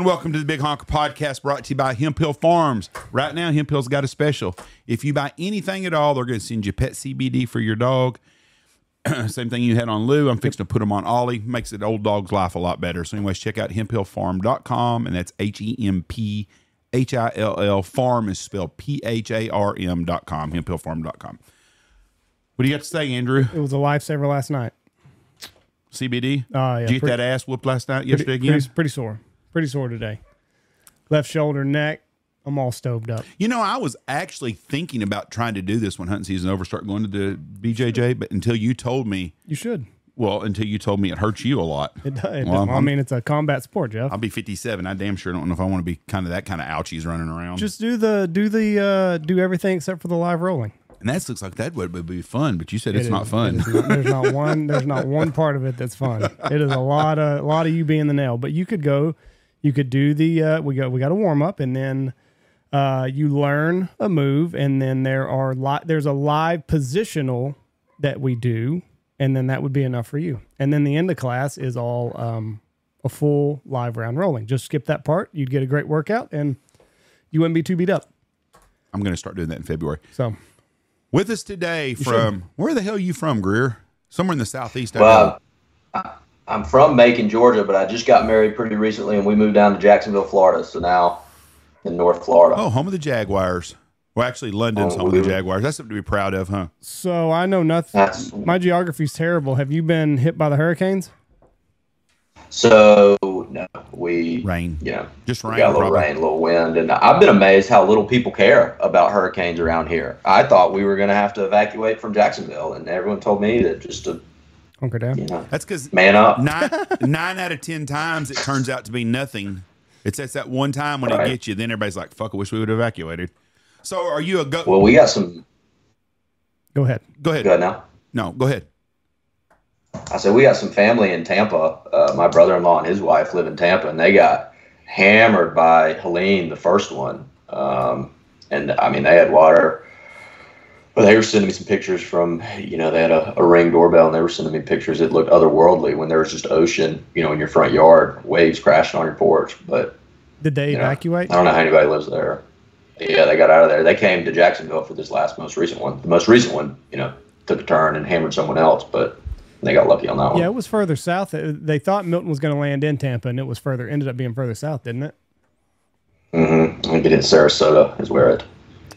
And welcome to the Big Honker Podcast brought to you by Hemp Hill Farms. Right now, Hemp Hill's got a special. If you buy anything at all, they're going to send you pet CBD for your dog. Same thing you had on Lou. I'm fixing to put them on Ollie. Makes the old dog's life a lot better. So, anyways, check out hemphillfarm.com, and that's H E M P H I L L. Farm is spelled P H A R M.com, hemphillfarm.com. What do you got to say, Andrew? It was a lifesaver last night. CBD? Oh, uh, yeah, Did you get that ass whooped last night, yesterday Pretty, again? pretty, pretty sore. Pretty sore today. Left shoulder, neck. I'm all stoved up. You know, I was actually thinking about trying to do this when hunting season over, start going to the BJJ, but until you told me, You should. well, until you told me it hurts you a lot. It, does- it, Well, does- I mean, it's a combat sport, Jeff. I'll be 57. I damn sure don't know if I want to be kind of that kind of ouchies running around. Just do the do the uh, do everything except for the live rolling. and that looks like that would be fun, but you said it's It not fun. it is not- there's not one. There's not one part of it that's fun. It is a lot of a lot of you being the nail. But you could go. You could do the. Uh, we got we got a warm up, and then uh, you learn a move, and then there are li- there's a live positional that we do, and then that would be enough for you. And then the end of class is all um, a full live round rolling. Just skip that part. You'd get a great workout, and you wouldn't be too beat up. I'm going to start doing that in February. So With us today from, where the hell are you from, Greer? Somewhere in the southeast. Well, I, I'm from Macon, Georgia, but I just got married pretty recently, and we moved down to Jacksonville, Florida. So now in North Florida. Oh, home of the Jaguars. Well, actually, London's Oh, home of the Jaguars. That's something to be proud of, huh? so I know nothing. That's My geography's terrible. Have you been hit by the hurricanes? so no, we Rain. You know, Just rain, got a little probably. rain, a little wind, and I've been amazed how little people care about hurricanes around here. I thought we were going to have to evacuate from Jacksonville, and everyone told me that just to Hunker down. you know That's because man up. nine, nine out of ten times it turns out to be nothing. It's that's that one time when it gets you, then everybody's like, "Fuck, I wish we would have evacuated." So, are you a go? Well, we got some. Go ahead. go ahead. Go ahead now. No, go ahead. I said we got some family in Tampa. Uh, my brother-in-law and his wife live in Tampa, and they got hammered by Helene, the first one. Um, and I mean, they had water. But they were sending me some pictures from, you know, they had a, a ring doorbell, and they were sending me pictures that looked otherworldly when there was just ocean, you know, in your front yard, waves crashing on your porch. But Did they you know, evacuate? I don't know how anybody lives there. Yeah, they got out of there. They came to Jacksonville for this last most recent one. The most recent one, you know, took a turn and hammered someone else, but they got lucky on that one. Yeah, it was further south. Uh, They thought Milton was going to land in Tampa, and it was further. Ended up being further south, didn't it? Mm-hmm. I think it in Sarasota is where it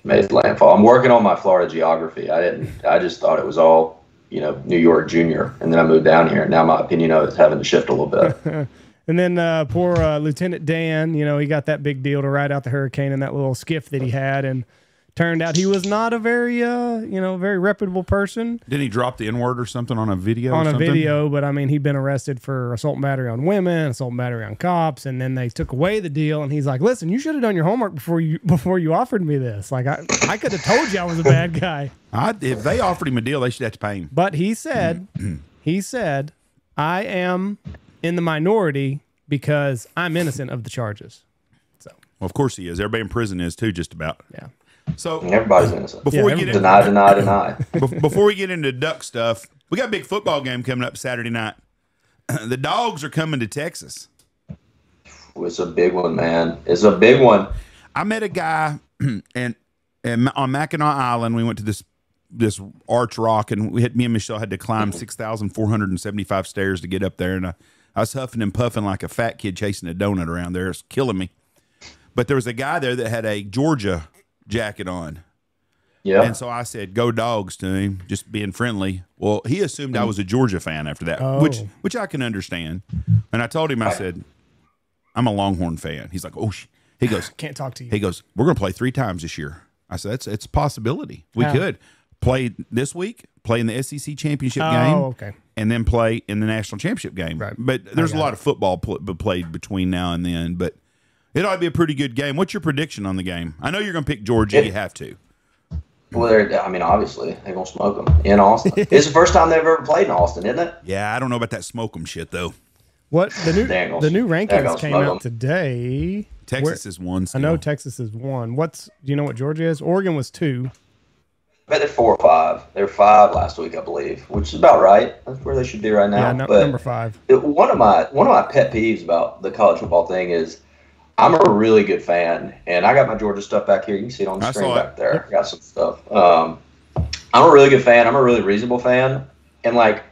made landfall. I'm working on my Florida geography. I didn't. I just thought it was all, you know, New York Junior, and then I moved down here. And now my opinion of it's having to shift a little bit. And then uh, poor uh, Lieutenant Dan, you know, he got that big deal to ride out the hurricane in that little skiff that he had, and turned out he was not a very, uh, you know, very reputable person Didn't he drop the N word or something on a video? or on a something? video. But I mean, he'd been arrested for assault and battery on women, assault and battery on cops, and then they took away the deal. And he's like, "Listen, you should have done your homework before you before you offered me this. Like, I I could have told you I was a bad guy." I, if they offered him a deal, they should have to pay him. But he said, he said, I am in the minority because I'm innocent of the charges. So Well, of course he is. Everybody in prison is too, just about. yeah, So Everybody's innocent. before Yeah, we get everybody- into Deny, deny, deny. Before we get into duck stuff, we got a big football game coming up Saturday night. The dogs are coming to Texas. It's a big one, man. It's a big one. I met a guy and, and on Mackinac Island. We went to this this arch rock, and we had me and Michelle had to climb mm-hmm. six thousand four hundred and seventy five stairs to get up there. And I, I was huffing and puffing like a fat kid chasing a donut around there. It's killing me. But there was a guy there that had a Georgia jacket on. Yeah. And so I said, "Go dogs" to him, just being friendly. Well, he assumed I was a Georgia fan after that, which Oh. which I can understand. And I told him, I said, "I'm a Longhorn fan." He's like, "Oh," sh-. he goes, can't talk to you. he goes, "We're going to play three times this year." I said, "That's it's a possibility. We How? could play this week, play in the SEC championship Oh, game, okay. and then play in the national championship game." Right. But there's a got lot of football pl- played between now and then, but. It ought to be a pretty good game. What's your prediction on the game? I know you're going to pick Georgia. It- you have to. well, I mean, obviously they're gonna smoke them in Austin. it's the first time they've ever played in Austin, isn't it? Yeah, I don't know about that smoke them shit though. What the new Dangles. the new rankings came smug 'em. out today. Texas Where- is one. I know. Texas is one. What's do you know what Georgia is? Oregon was two. I bet they're four or five. They were five last week, I believe, which is about right. That's where they should be right now. Yeah, no, but number five. it- one of my one of my pet peeves about the college football thing is I'm a really good fan, and I got my Georgia stuff back here. You can see it on the I screen back there. I got some stuff. Um, I'm a really good fan. I'm a really reasonable fan, and like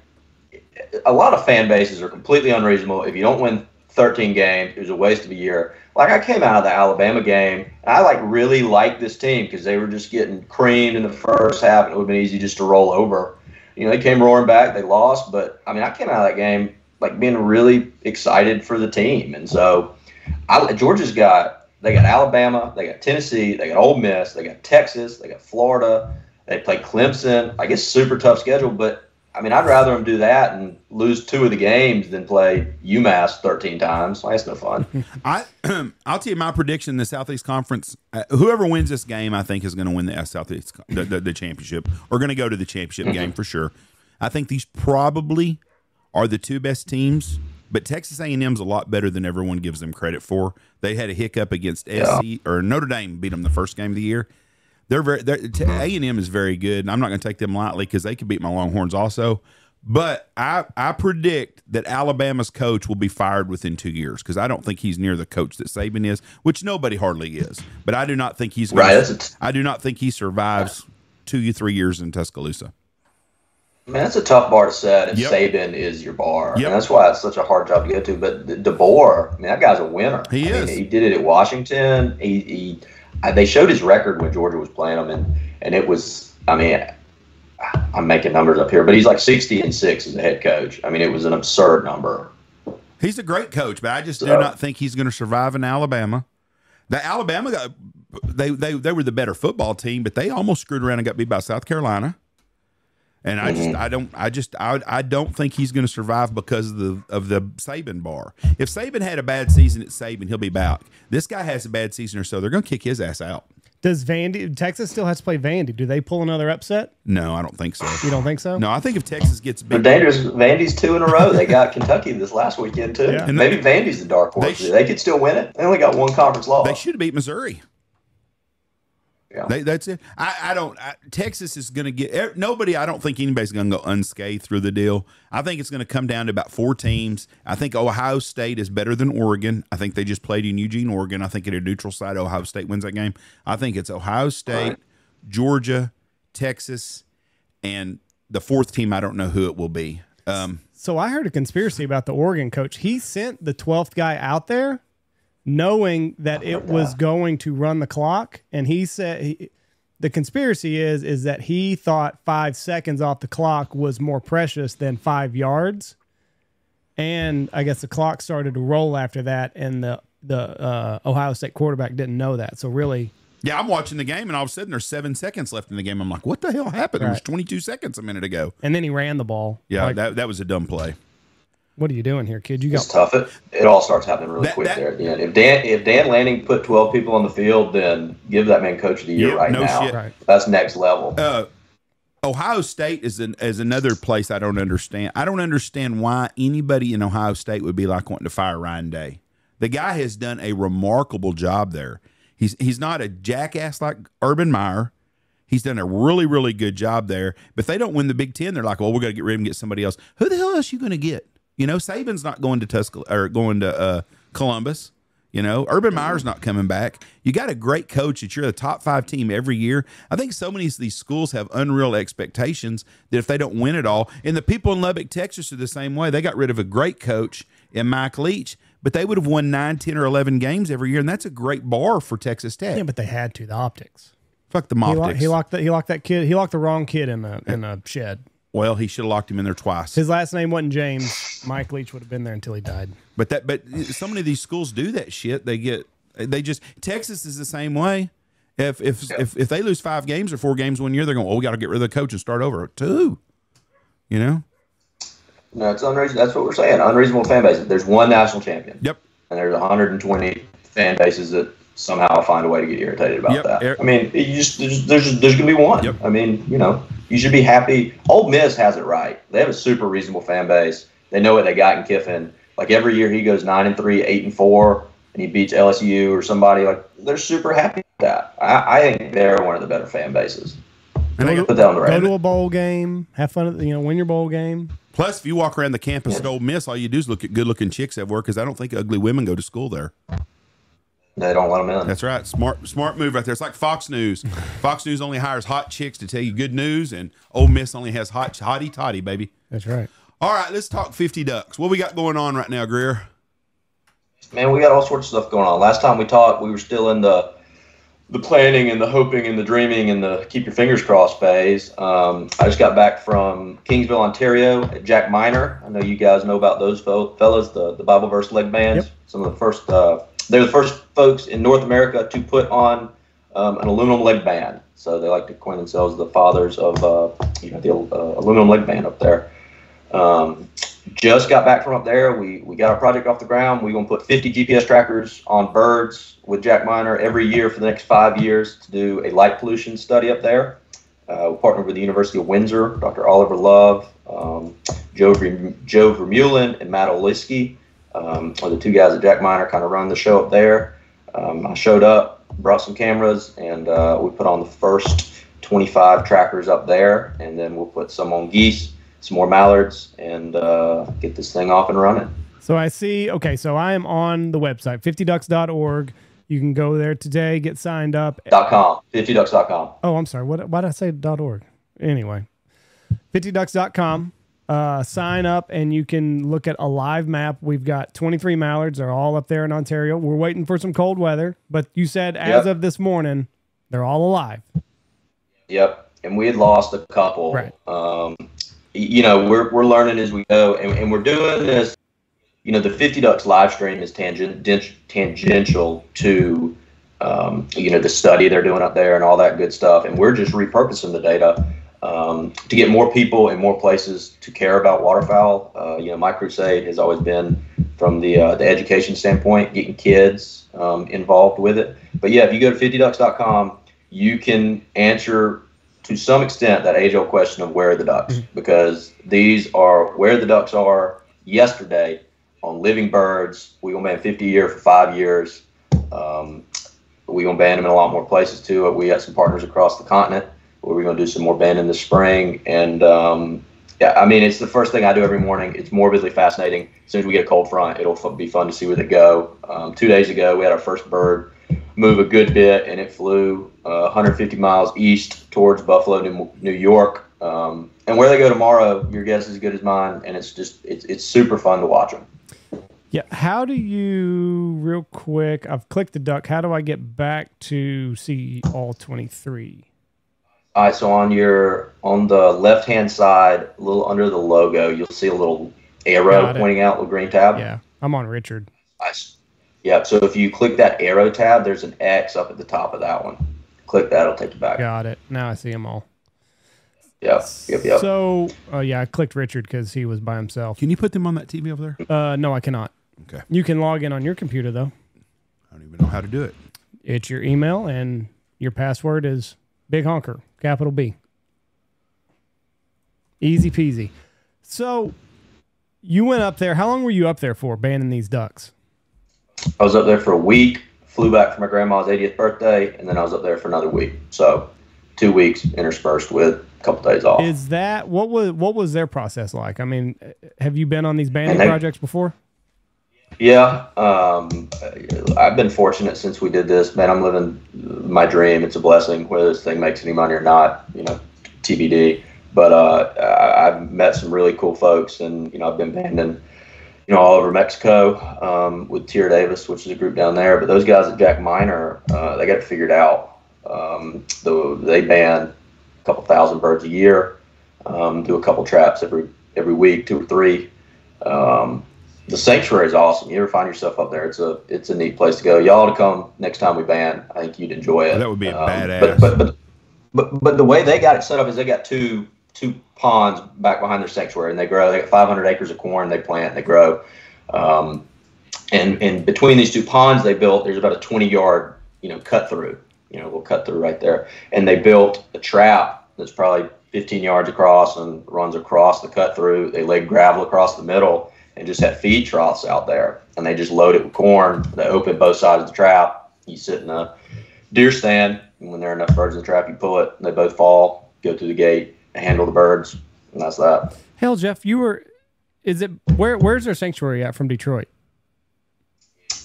a lot of fan bases are completely unreasonable. If you don't win 13 games, it was a waste of a year. Like I came out of the Alabama game, and I like really liked this team because they were just getting creamed in the first half, and it would have been easy just to roll over. You know, they came roaring back. They lost, but I mean, I came out of that game like being really excited for the team, and so I, Georgia's got they got Alabama, they got Tennessee, they got Ole Miss, they got Texas, they got Florida. They play Clemson. I guess super tough schedule, but I mean, I'd rather them do that and lose two of the games than play UMass 13 times. That's no fun. I I'll tell you my prediction in the Southeast Conference. Uh, whoever wins this game, I think, is going to win the Southeast the, the, the championship or going to go to the championship game for sure. I think these probably are the two best teams. But Texas A&M's a lot better than everyone gives them credit for. They had a hiccup against SC or Notre Dame beat them the first game of the year. They're very they're, t- mm-hmm. A&M is very good. And I'm not going to take them lightly because they could beat my Longhorns also. But I I predict that Alabama's coach will be fired within two years because I don't think he's near the coach that Saban is, which nobody hardly is. But I do not think he's gonna, Right, a I do not think he survives two three years in Tuscaloosa. Man, that's a tough bar to set if Yep. Saban is your bar. Yep. And that's why it's such a hard job to get to. But De- DeBoer, I mean, that guy's a winner. He I is. Mean, he did it at Washington. He, he I, they showed his record when Georgia was playing him, and, and it was, I mean, I'm making numbers up here, but he's like 60 and 6 as a head coach. I mean, it was an absurd number. He's a great coach, but I just do not think he's going to survive in Alabama. The Alabama got they, they they were the better football team, but they almost screwed around and got beat by South Carolina. And I just mm-hmm. I don't I just I, I don't think he's going to survive because of the of the Saban bar. If Saban had a bad season at Saban, he'll be back. This guy has a bad season or so, they're going to kick his ass out. Does Vandy Texas still has to play Vandy? Do they pull another upset? No, I don't think so. You don't think so? No, I think if Texas gets They're beat, dangerous. Vandy's two in a row. They got Kentucky this last weekend, too. Yeah. And Maybe Vandy's the dark horse. They They, could still win it. They only got one conference loss. they should have beat Missouri. Yeah. They, that's it. I, I don't. I, Texas is going to get er, nobody. I don't think anybody's going to go unscathed through the deal. I think it's going to come down to about four teams. I think Ohio State is better than Oregon. I think they just played in Eugene, Oregon. I think at a neutral site, Ohio State wins that game. I think it's Ohio State, Right. Georgia, Texas, and the fourth team. I don't know who it will be. Um, So I heard a conspiracy about the Oregon coach. He sent the 12th guy out there knowing that it was going to run the clock and he said he, the conspiracy is is that he thought 5 seconds off the clock was more precious than 5 yards. And I guess the clock started to roll after that and the the uh, Ohio State quarterback didn't know that. So really yeah, I'm watching the game, and all of a sudden there's seven seconds left in the game. I'm like, what the hell happened? It was 22 seconds a minute ago. and then he ran the ball. Yeah, Like, that that was a dumb play. What are you doing here, kid? You It's got tough. It, it all starts happening really That- quick that- there at the end. If Dan if Dan Lanning put twelve people on the field, then give that man coach of the year Yeah, right no now. shit. Right. That's next level. uh, Ohio State is an, is another place I don't understand. I don't understand why anybody in Ohio State would be like wanting to fire Ryan Day. The guy has done a remarkable job there. He's he's not a jackass like Urban Meyer. He's done a really really good job there. But if they don't win the Big Ten, they're like, well, we're going to get rid of him and get somebody else. Who the hell else are you going to get? You know, Saban's not going to Tuscaloosa or going to uh, Columbus. You know, Urban Meyer's not coming back. You got a great coach that you're the top five team every year. I think so many of these schools have unreal expectations that if they don't win it all, and the people in Lubbock, Texas are the same way. They got rid of a great coach in Mike Leach, but they would have won 9, 10, or 11 games every year, and that's a great bar for Texas Tech. Yeah, but they had to the optics. Fuck the He, optics. locked, he locked that. He locked that kid. He locked the wrong kid in the in a shed. Well, he should have locked him in there twice. His last name wasn't James. Mike Leach would have been there until he died. But that, but so many of these schools do that shit. They get, they just Texas is the same way. If if if, if they lose five games or four games one year, they're going, oh, we got to get rid of the coach and start over. To who? You know? No, it's unreasonable. That's what we're saying. Unreasonable fan base. There's one national champion, Yep. and there's 120 fan bases that somehow find a way to get irritated about Yep. that. Er- I mean, you just there's there's, there's going to be one. Yep. I mean, you know, you should be happy. Ole Miss has it right. They have a super reasonable fan base. They know what they got in Kiffin. Like every year, he goes nine and three, eight and four, and he beats LSU or somebody. Like they're super happy with that. I, I think they're one of the better fan bases. And I Go Put that on the Go to a bowl game, have fun. At, you know, win your bowl game. plus, if you walk around the campus at Ole Miss, all you do is look at good looking chicks at work because I don't think ugly women go to school there. They don't let them in. That's right. Smart smart move right there. It's like Fox News. Fox News only hires hot chicks to tell you good news, and Ole Miss only has hot hottie toddy, baby. That's right. All right, let's talk 50 ducks. What we got going on right now, Greer? Man, we got all sorts of stuff going on. Last time we talked, we were still in the the planning and the hoping and the dreaming and the keep your fingers crossed phase. Um, I just got back from Kingsville, Ontario at Jack Miner. I know you guys know about those fo- fellas, the, the Bible verse leg bands. Yep. Some of the first, uh, they're the first folks in North America to put on um, an aluminum leg band. So they like to coin themselves the fathers of uh, you know the uh, aluminum leg band up there. Um, just got back from up there. We we got our project off the ground. We're gonna put 50 GPS trackers on birds with Jack Miner every year for the next five years to do a light pollution study up there. Uh, we partnered with the University of Windsor, Dr. Oliver Love, um, Joe Joe Vermeulen, and Matt Oliski um, are the two guys at Jack Miner kind of run the show up there. Um, I showed up, brought some cameras, and uh, we put on the first 25 trackers up there, and then we'll put some on geese, some more mallards, and uh, get this thing off and running. So I see. Okay, so I am on the website 50ducks.org. You can go there today, get signed up. Dot com, 50ducks.com. Oh, I'm sorry. What why did I say .org? Anyway, 50ducks.com. Uh, sign up and you can look at a live map. We've got 23 mallards. They're all up there in Ontario. We're waiting for some cold weather, but you said as Yep. of this morning, they're all alive. Yep. And we had lost a couple. Right. Um, you know, we're, we're learning as we go, and, and we're doing this. You know, the 50 Ducks live stream is tangent, tangential to, um, you know, the study they're doing up there and all that good stuff. And we're just repurposing the data um, to get more people in more places to care about waterfowl. Uh, you know, my crusade has always been from the uh, the education standpoint, getting kids um, involved with it. But yeah, if you go to 50ducks.com, you can answer to some extent that age old question of where are the ducks because these are where the ducks are yesterday on living birds. We gonna ban 50 a year for five years. Um, we gonna ban them in a lot more places too. We got some partners across the continent we're gonna do some more band in the spring. And um, yeah, I mean it's the first thing I do every morning. It's morbidly fascinating. As soon as we get a cold front, it'll f- be fun to see where they go. Um, two days ago, we had our first bird move a good bit, and it flew uh, 150 miles east towards Buffalo, New, New York. Um, and where they go tomorrow, your guess is as good as mine. And it's just it's it's super fun to watch them. Yeah. How do you, real quick, I've clicked the duck. How do I get back to see all 23? All right, so on your on the left hand side, a little under the logo, you'll see a little arrow pointing out, a green tab. Yeah. I'm on Richard. Nice. Yep. So if you click that arrow tab, there's an X up at the top of that one. Click that, it'll take you back. Got it. Now I see them all. Yep. Yep. Yep. So, uh, yeah, I clicked Richard because he was by himself. Can you put them on that TV over there? Uh, no, I cannot. Okay. You can log in on your computer though. I don't even know how to do it. It's your email and your password is Big Honker, capital B. Easy peasy. So you went up there. How long were you up there for, banning these ducks? I was up there for a week, flew back for my grandma's 80th birthday, and then I was up there for another week. So two weeks interspersed with a couple days off. Is that what was what was their process like? I mean, have you been on these banding And they- projects before? Yeah, um, I've been fortunate since we did this. Man, I'm living my dream. It's a blessing, whether this thing makes any money or not. You know, TBD. But uh, I've met some really cool folks, and you know, I've been banding, you know, all over Mexico um, with Tier Davis, which is a group down there. But those guys at Jack Miner, uh, they got it figured out. Um, the, they ban a couple thousand birds a year, um, do a couple traps every every week, two or three. Um, the sanctuary is awesome. You ever find yourself up there? It's a it's a neat place to go. Y'all to come next time we ban. I think you'd enjoy it. That would be a Um, badass. But, but but but but the way they got it set up is they got two two ponds back behind their sanctuary, and they grow. They got 500 acres of corn. They plant. and They grow. Um, and and between these two ponds, they built. There's about a 20 yard you know cut through. You know, a little cut through right there, and they built a trap that's probably 15 yards across and runs across the cut through. They laid gravel across the middle and just had feed troughs out there, and they just load it with corn. They open both sides of the trap. You sit in a deer stand, and when there are enough birds in the trap, you pull it, and they both fall. go through the gate, handle the birds, and that's that. Hell, Jeff, you were. Is it where? Where's their sanctuary at from Detroit?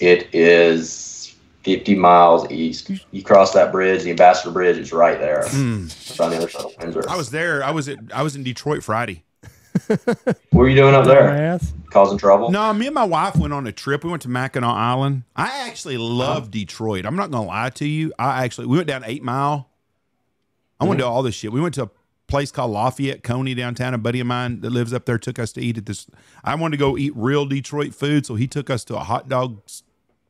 It is 50 miles east. You cross that bridge, the Ambassador Bridge is right there. Hmm. It's on the other side of Windsor. I was there. I was at. I was in Detroit Friday. What were you doing up there? Causing trouble? No, me and my wife went on a trip. We went to Mackinac Island. I actually love Detroit. I'm not gonna lie to you. I actually we went down Eight Mile. I went to mm-hmm. all this shit. We went to a place called Lafayette Coney downtown. A buddy of mine that lives up there took us to eat at this. I wanted to go eat real Detroit food, so he took us to a hot dog s-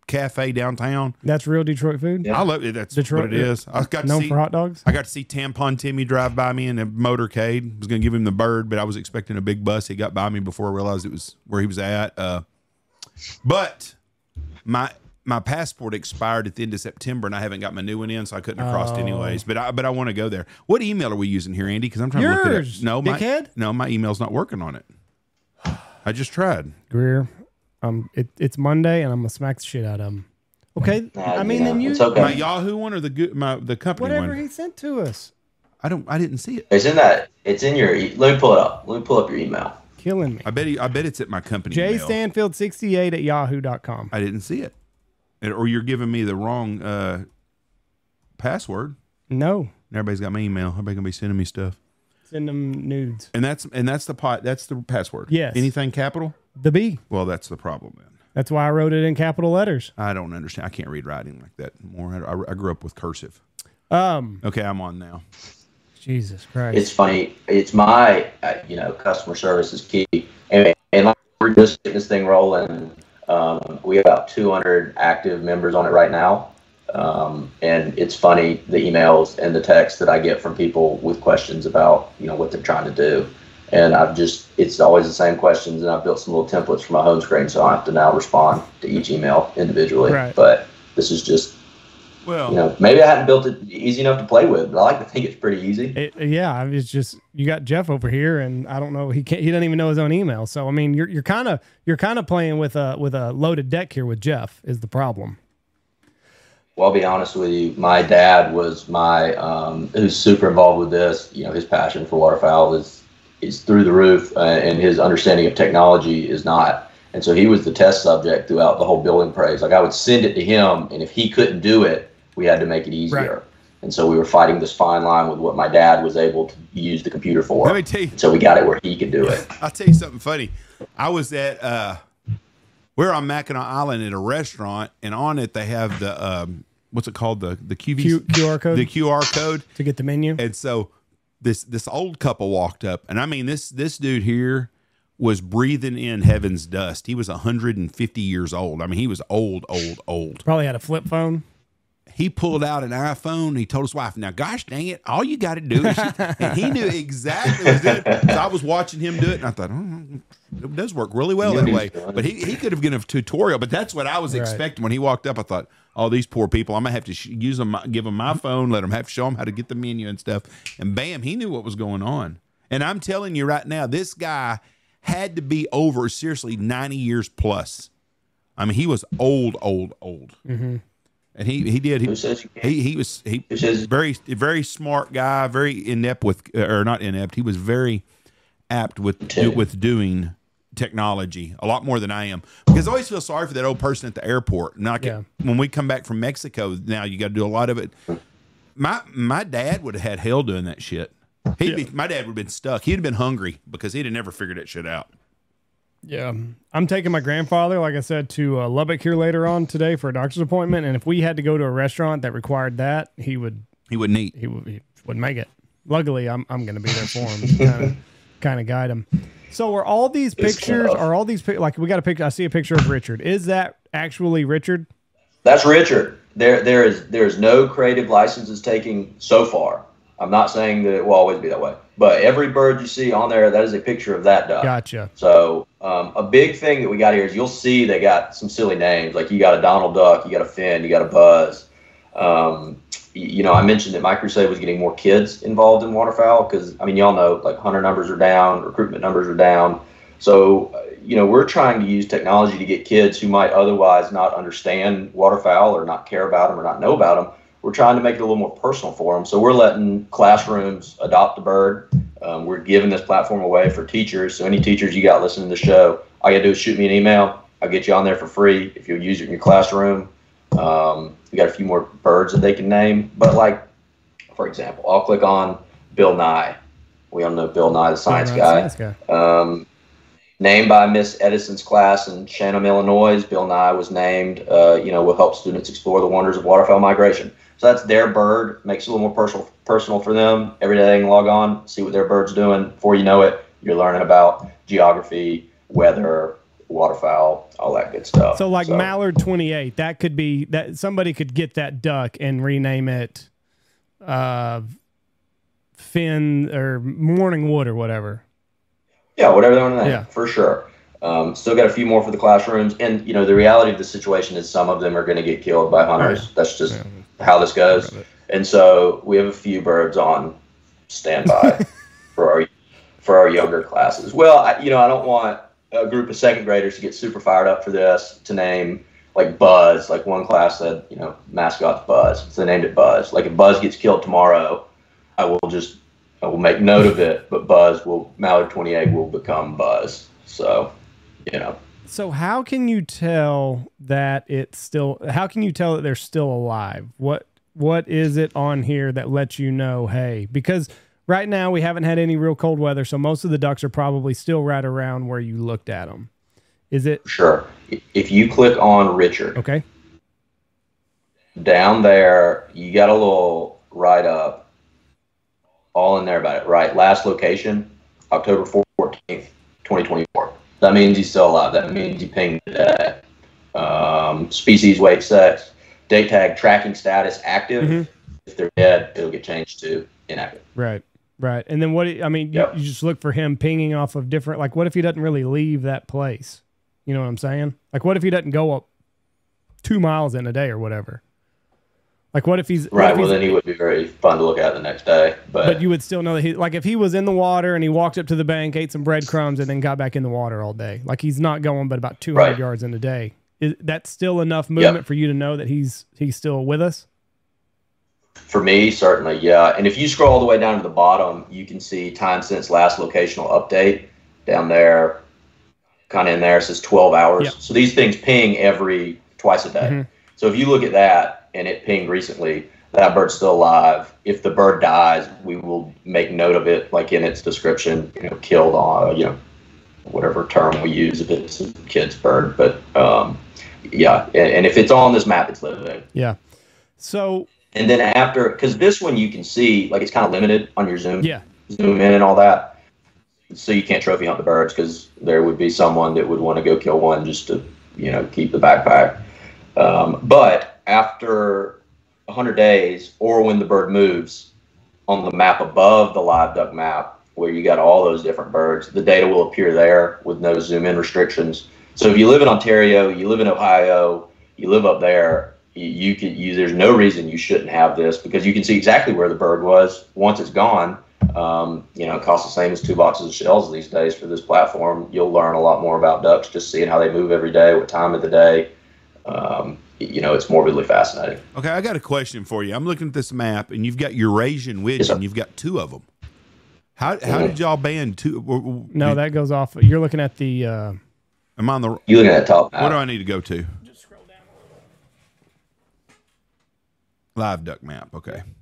cafe downtown. That's real Detroit food. Yeah. I love it. That's Detroit- what it is. I got to Known see. for hot dogs. I got to see Tampon Timmy drive by me in a motorcade. I Was going to give him the bird, but I was expecting a big bus. He got by me before I realized it was where he was at. Uh, but my my passport expired at the end of September, and I haven't got my new one in, so I couldn't have crossed Oh. anyways. But I but I want to go there. What email are we using here, Andy? Because I'm trying to look at it. No, my dickhead. no, my email's not working on it. I just tried. Greer, um, it, it's Monday, and I'm gonna smack the shit out of him. Okay, Nah, I mean, yeah, then you it's okay. My Yahoo one or the good my the company whatever one? he sent to us, I don't. I didn't see it. It's in that. It's in your. E- let me pull it up. Let me pull up your email. killing me. I bet. He, I bet it's at my company. J email. Stanfield sixty eight at yahoo.com. I didn't see it. And- Or you're giving me the wrong uh, password. No, everybody's got my email. Everybody gonna be sending me stuff. send them nudes. And that's and that's the pot. That's the password. Yes. Anything capital? The B. Well, that's the problem then. That's why I wrote it in capital letters. I don't understand. I can't read writing like that more. I, I grew up with cursive. Um, Okay, I'm on now. Jesus Christ. It's funny. It's my, uh, you know, customer service is key. And, and like we're just getting this thing rolling. Um, we have about 200 active members on it right now. Um, and it's funny the emails and the texts that I get from people with questions about, you know, what they're trying to do. And I've just, it's always the same questions. And I've built some little templates for my home screen. So I have to now respond to each email individually. Right. But this is just, Well, you know, maybe I hadn't built it easy enough to play with, but I like to think it's pretty easy. It, yeah, it's just you got Jeff over here, and I don't know he can't he doesn't even know his own email. So I mean, you're you're kind of you're kind of playing with a with a loaded deck here with Jeff is the problem. Well, I'll be honest with you. My dad was my, um, who's super involved with this. You know, his passion for waterfowl is is through the roof, uh, and his understanding of technology is not. And so he was the test subject throughout the whole building praise. Like I would send it to him, and if he couldn't do it, we had to make it easier. Right. And so we were fighting this fine line with what my dad was able to use the computer for. let me tell you. so we got it where he could do it. I'll tell you something funny. I was at uh we're on Mackinac Island at a restaurant, and on it they have the um what's it called the the QV Q, QR code the QR code. to get the menu. And so this this old couple walked up, and I mean this this dude here was breathing in heaven's dust. He was 150 years old. I mean, he was old, old, old. Probably had a flip phone. He pulled out an iPhone. And he told his wife, "Now, gosh dang it, all you got to do is." and he knew exactly what he was doing. So I was watching him do it, and I thought, oh, it does work really well Yeah, that way. doing. But he, he could have given a tutorial. But that's what I was Right. expecting when he walked up. I thought, oh, these poor people, I'm gonna have to sh- use them, give them my phone, let them have show them how to get the menu and stuff. And bam, he knew what was going on. And I'm telling you right now, this guy had to be over seriously 90 years plus. I mean, he was old, old, old. Mm-hmm. And he he did. He, Who says you can't? he he was he Who very very smart guy, very inept with or not inept. He was very apt with do, with doing technology a lot more than I am because I always feel sorry for that old person at the airport. Now, I can- when we come back from Mexico, now you got to do a lot of it. My my dad would have had hell doing that shit. He'd be my dad would have been stuck. He'd have been hungry because he'd have never figured that shit out. Yeah, I'm taking my grandfather, like I said, to uh, Lubbock here later on today for a doctor's appointment. And if we had to go to a restaurant that required that, he would He wouldn't eat. he, would, he wouldn't make it. Luckily, I'm I'm going to be there for him, kind of guide him. So are all these It's pictures? tough. Are all these pic- like we got a picture? I see a picture of Richard. Is that actually Richard? That's Richard. There, there is there is no creative licenses taking so far. I'm not saying that it will always be that way, but every bird you see on there, that is a picture of that duck. Gotcha. So um, a big thing that we got here is you'll see they got some silly names. Like you got a Donald Duck, you got a Finn, you got a Buzz. Um, you know, I mentioned that my crusade was getting more kids involved in waterfowl because I mean, y'all know like hunter numbers are down, recruitment numbers are down. So uh, you know, we're trying to use technology to get kids who might otherwise not understand waterfowl or not care about them or not know about them. We're trying to make it a little more personal for them. So we're letting classrooms adopt a bird. Um, we're giving this platform away for teachers. So any teachers you got listening to the show, all you gotta do is shoot me an email. I'll get you on there for free if you'll use it in your classroom. Um, we got a few more birds that they can name, but like, for example, I'll click on Bill Nye. We all know Bill Nye, the science guy. Science guy. Um, named by Miss Edison's class in Shannon, Illinois, Bill Nye was named. Uh, you know, will help students explore the wonders of waterfowl migration. So that's their bird. Makes it a little more personal, personal for them. Every day they can log on, see what their bird's doing. Before you know it, you're learning about geography, weather, waterfowl, all that good stuff. So like Mallard 28, that could be that somebody could get that duck and rename it uh Finn or Morning Wood or whatever. Yeah, whatever they want to name, Yeah. for sure. Um, still got a few more for the classrooms, and you know the reality of the situation is some of them are going to get killed by hunters. Right. That's just how this goes. And so we have a few birds on standby for our for our younger classes. Well, I, you know, I don't want a group of second graders to get super fired up for this to name like Buzz. Like one class said, you know, mascot's Buzz, so they named it Buzz. Like if Buzz gets killed tomorrow, I will just I will make note of it, but Buzz will Mallard twenty eight will become Buzz. So, you know, So how can you tell that it's still how can you tell that they're still alive? What what is it on here that lets you know, hey, because right now we haven't had any real cold weather, so most of the ducks are probably still right around where you looked at them. Is it sure. If you click on Richard, okay? down there, you got a little write up all in there about it, right? Last location, October 14th, 2024. That means he's still alive. That means he pinged today. Um, species, weight, sex, date tag, tracking status, active. Mhm. If they're dead, it'll get changed to inactive. Right. Right. And then what do you- I mean, you, you just look for him pinging off of different like what if he doesn't really leave that place? You know what I'm saying? Like what if he doesn't go up 2 miles in a day or whatever? Like what if he's Right. if Well, he's- then he would be very fun to look at the next day. But, but you would still know that he like if he was in the water and he walked up to the bank, ate some breadcrumbs, and then got back in the water all day. Like he's not going but about two hundred Right. yards in a day. Is that's still enough movement for you to know that he's he's still with us? For me, certainly, yeah. And if you scroll all the way down to the bottom, you can see time since last locational update down there, kind of in there. It says 12 hours. Yeah. So these things ping every twice a day. Mhm. So if you look at that and it pinged recently, that bird's still alive. If the bird dies, we will make note of it, like in its description, you know, killed on, you know, whatever term we use if it's a kid's bird. But um, yeah, and, and if it's on this map, it's living. Yeah. So And then after, because this one you can see, like it's kind of limited on your zoom, yeah. zoom in and all that. So you can't trophy hunt the birds because there would be someone that would want to go kill one just to, you know, keep the backpack. Um, but after 100 days, or when the bird moves on the map above the live duck map, where you got all those different birds, the data will appear there with no zoom in restrictions. So if you live in Ontario, you live in Ohio, you live up there, you, you could you there's no reason you shouldn't have this because you can see exactly where the bird was once it's gone. Um, you know, it costs the same as two boxes of shells these days for this platform. You'll learn a lot more about ducks just seeing how they move every day, what time of the day. Um, you know, it's morbidly fascinating. Okay, I got a question for you. I'm looking at this map, and you've got Eurasian widgeon. sir. you've got two of them. How how did y'all ban two? w- w- No, that goes off. You're looking at the. Uh, am I on the? You look at the top map. What do I need to go to? Live duck map. Okay, there you go.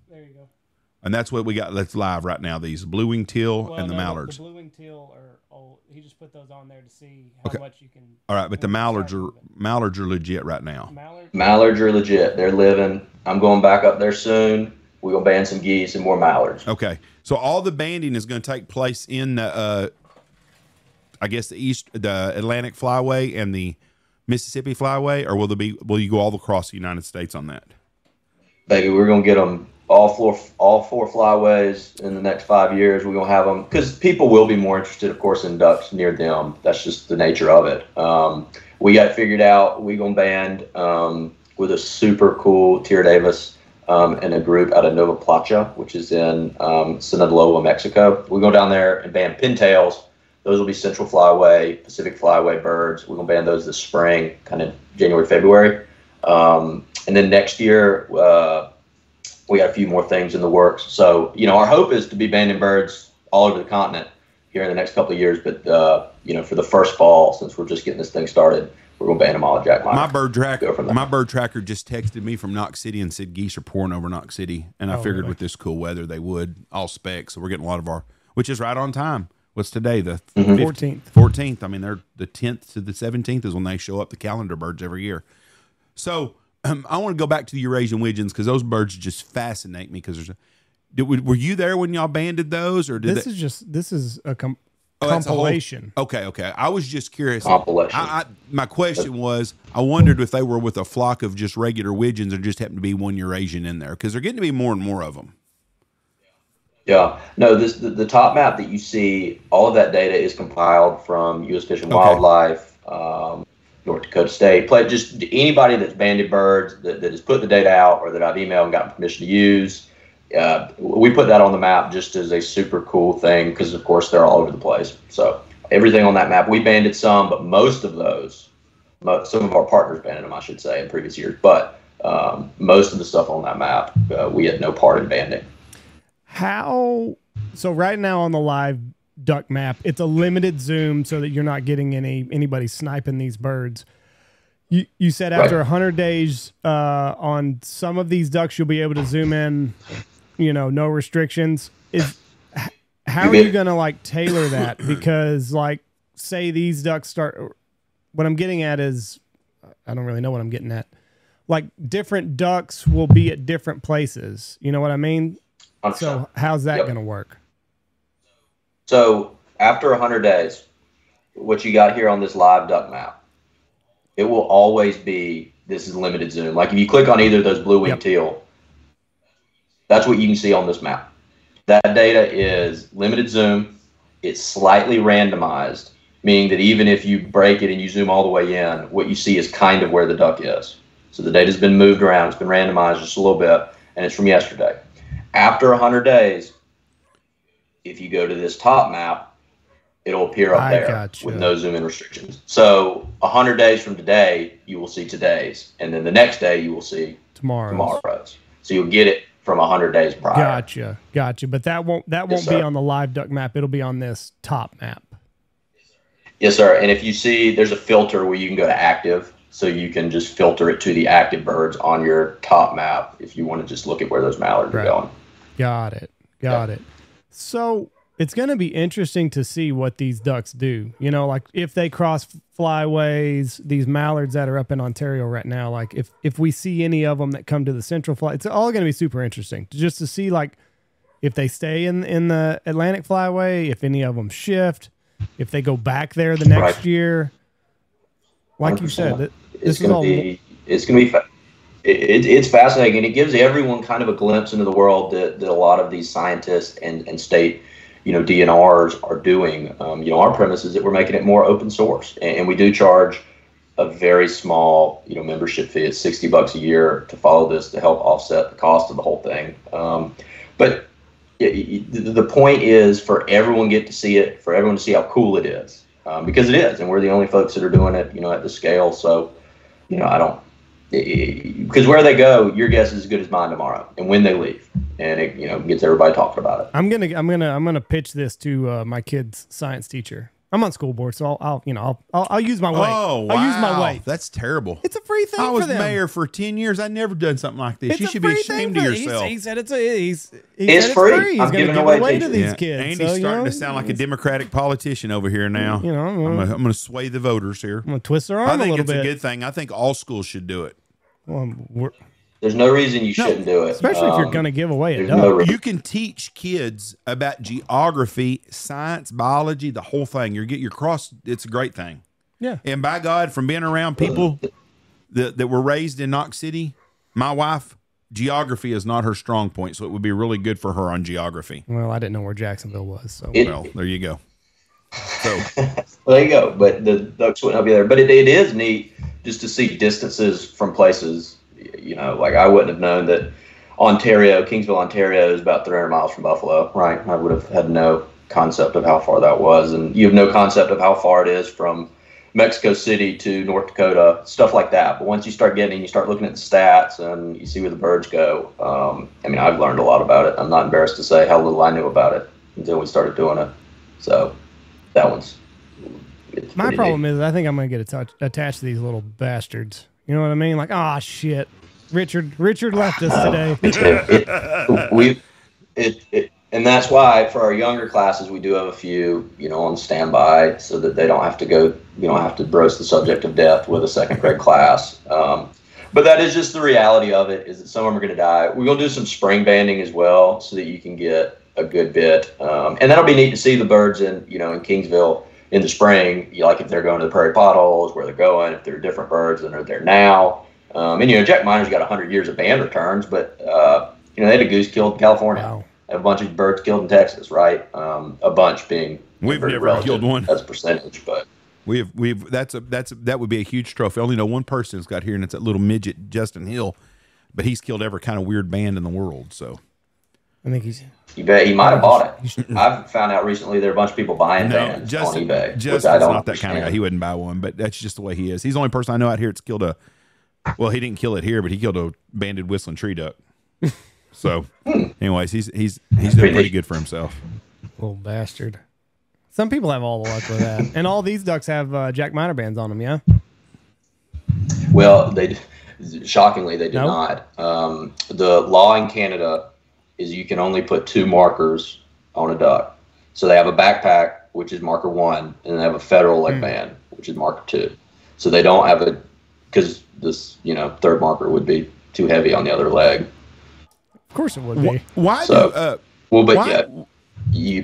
And that's what we got. That's live right now. These blue wing teal and the mallards. blue wing teal are old. He just put those on there to see how Okay. much you can. All right, but the mallards are mallards are legit right now. Mallard. Mallards are legit. They're living. I'm going back up there soon. We're gonna ban some geese and more mallards. Okay, so all the banding is going to take place in the, uh, I guess the east, the Atlantic Flyway and the Mississippi Flyway, or will there be? Will you go all across the United States on that? Baby, we're gonna get them all four all four flyways in the next five years. We're gonna have them because people will be more interested, of course, in ducks near them. That's just the nature of it. Um, we got figured out. We gonna band um, with a super cool Tier Davis um, and a group out of Nova Placha, which is in um, Sinaloa, Mexico. We go down there and band pintails. Those will be Central Flyway, Pacific Flyway birds. We're gonna ban those this spring, kind of January, February. Um, and then next year, uh, we got a few more things in the works. So, you know, our hope is to be banding birds all over the continent here in the next couple of years. But, uh, you know, for the first fall, since we're just getting this thing started, we're going to ban them all at Jack Mike. My bird tracker, Go from there. my bird tracker just texted me from Knox City and said geese are pouring over Knox City, and I Oh, figured really? with this cool weather they would all specs. So we're getting a lot of our, which is right on time. What's today? The Mm-hmm. 14th. Fourteenth. I mean, they're the tenth to the seventeenth is when they show up the calendar birds every year. So um, I want to go back to the Eurasian widgeons because those birds just fascinate me. Because there's, a, did, were you there when y'all banded those, or did This they, is just this is a com- Oh, that's a whole- compilation. Okay, okay. I was just curious. Compilation. I, I, my question was, I wondered if they were with a flock of just regular widgeons or just happened to be one Eurasian in there because they're getting to be more and more of them. Yeah, no, this the, the top map that you see, all of that data is compiled from U.S. Fish and Okay. Wildlife, um, North Dakota State. Play just anybody that's banded birds that, that has put the data out or that I've emailed and gotten permission to use. Uh, we put that on the map just as a super cool thing because, of course, they're all over the place. So everything on that map, we banded some, but most of those, mo- some of our partners banded them, I should say, in previous years. But um, most of the stuff on that map, uh, we had no part in banding. How so right now on the live duck map, it's a limited zoom so that you're not getting any anybody sniping these birds. You you said after Right. 100 days uh, on some of these ducks you'll be able to zoom in, you know, no restrictions. Is how are You going to like tailor that because like say these ducks start what I'm getting at is I don't really know what I'm getting at. Like different ducks will be at different places. You know what I mean? So how's that Yep. going to work? So after 100 days, what you got here on this live duck map, it will always be this is limited zoom. Like if you click on either of those blue wing Yep. teal, that's what you can see on this map. That data is limited zoom. It's slightly randomized, meaning that even if you break it and you zoom all the way in, what you see is kind of where the duck is. So the data's been moved around. It's been randomized just a little bit, and it's from yesterday. After 100 days, if you go to this top map, it'll appear up I there with no zoom in restrictions. So 100 days from today, you will see today's, and then the next day you will see Tomorrow. tomorrow's. So you'll get it from 100 days prior. Gotcha. Gotcha. But that won't that won't Yes, be on the live duck map. It'll be on this top map. Yes, sir. And if you see, there's a filter where you can go to active, so you can just filter it to the active birds on your top map if you want to just look at where those mallards Right. are going. Got it. Got it. So it's going to be interesting to see what these ducks do. You know, like if they cross flyways, these mallards that are up in Ontario right now, like if if we see any of them that come to the central fly, it's all going to be super interesting just to see like if they stay in in the Atlantic flyway, if any of them shift, if they go back there the next Right. year. Like you said, 100%. that It's this is going to be it's going to be it, it, it's fascinating and it gives everyone kind of a glimpse into the world that, that a lot of these scientists and, and state you know DNRs are doing. Um, you know, our premise is that we're making it more open source, and, and we do charge a very small you know membership fee. It's sixty bucks a year to follow this to help offset the cost of the whole thing. Um, but it, it- the the point is for everyone get to see it, for everyone to see how cool it is, um, because it is, and we're the only folks that are doing it, you know, at the scale. So, you know, I don't because where they go, your guess is as good as mine tomorrow, and when they leave, and it you know gets everybody talking about it. I'm gonna I'm gonna I'm gonna pitch this to uh, my kid's science teacher. I'm on school board, so I'll, I'll you know I'll, I'll I'll use my weight. Oh, I'll use my wow. weight. That's terrible. It's a free thing I was for them. mayor for ten years. I never done something like this. It's you a should be free ashamed thing of for- yourself. He said it's a he's, he It's said free. It's free. He's I'm gonna giving away it away to these Yeah, kids. Andy's so, you starting know, to sound like a Democratic politician over here now. You know, I'm gonna, I'm gonna sway the voters here. I'm gonna twist their arm a think little it's bit. a good thing. I think all schools should do it. Well, we're- There's no reason you shouldn't do it, especially if you're Um, gonna give away a there's duck. no You can teach kids about geography, science, biology, the whole thing. You're get your cross. It's a great thing. yeah. And by God, from being around people that, that were raised in Knox City, my wife, geography is not her strong point. So it would be really good for her on geography. Well, I didn't know where Jacksonville was, so It- Well, there you go. So Well, there you go. But the ducks wouldn't help you there. But it, it is neat just to see distances from places. You know, like I wouldn't have known that Ontario, Kingsville, Ontario, is about 300 miles from Buffalo. Right? I would have had no concept of how far that was, and you have no concept of how far it is from Mexico City to North Dakota, stuff like that. But once you start getting, you start looking at the stats and you see where the birds go. Um, I mean, I've learned a lot about it. I'm not embarrassed to say how little I knew about it until we started doing it. So that one's. My problem neat. is, I think I'm going to get attached, attached to these little bastards. You know what I mean? Like, ah, oh, shit. Richard, Richard left us today. it, it, we, it, it, and that's why for our younger classes we do have a few you know on standby so that they don't have to go you don't have to broach the subject of death with a second grade class um, but that is just the reality of it is that some of them are going to die we're going to do some spring banding as well so that you can get a good bit um, and that'll be neat to see the birds in you know in kingsville in the spring you like if they're going to the prairie potholes where they're going if they're different birds than are there now um, and you know jack miner's got 100 years of band returns but uh, you know they had a goose killed in california wow a bunch of birds killed in Texas, right? Um, a bunch being we've never killed one as a percentage, but we've we've that's a that's a, that would be a huge trophy. I only know one person has got here, and it's that little midget Justin Hill, but he's killed every kind of weird band in the world. So I think he's. You bet he might have bought it. I've found out recently there are a bunch of people buying no, bands Justin, on eBay. Justin's I don't not understand. that kind of guy. He wouldn't buy one, but that's just the way he is. He's the only person I know out here that's killed a. Well, he didn't kill it here, but he killed a banded whistling tree duck. So, anyways, he's he's he's doing pretty good for himself. Little bastard. Some people have all the luck with that, and all these ducks have uh, Jack Miner bands on them. Yeah. Well, they shockingly they do nope. not. Um, the law in Canada is you can only put two markers on a duck. So they have a backpack, which is marker one, and they have a federal leg mm. band, which is marker two. So they don't have a because this you know third marker would be too heavy on the other leg. Of course, it would be. Why? So, do, uh, well, but why, yeah.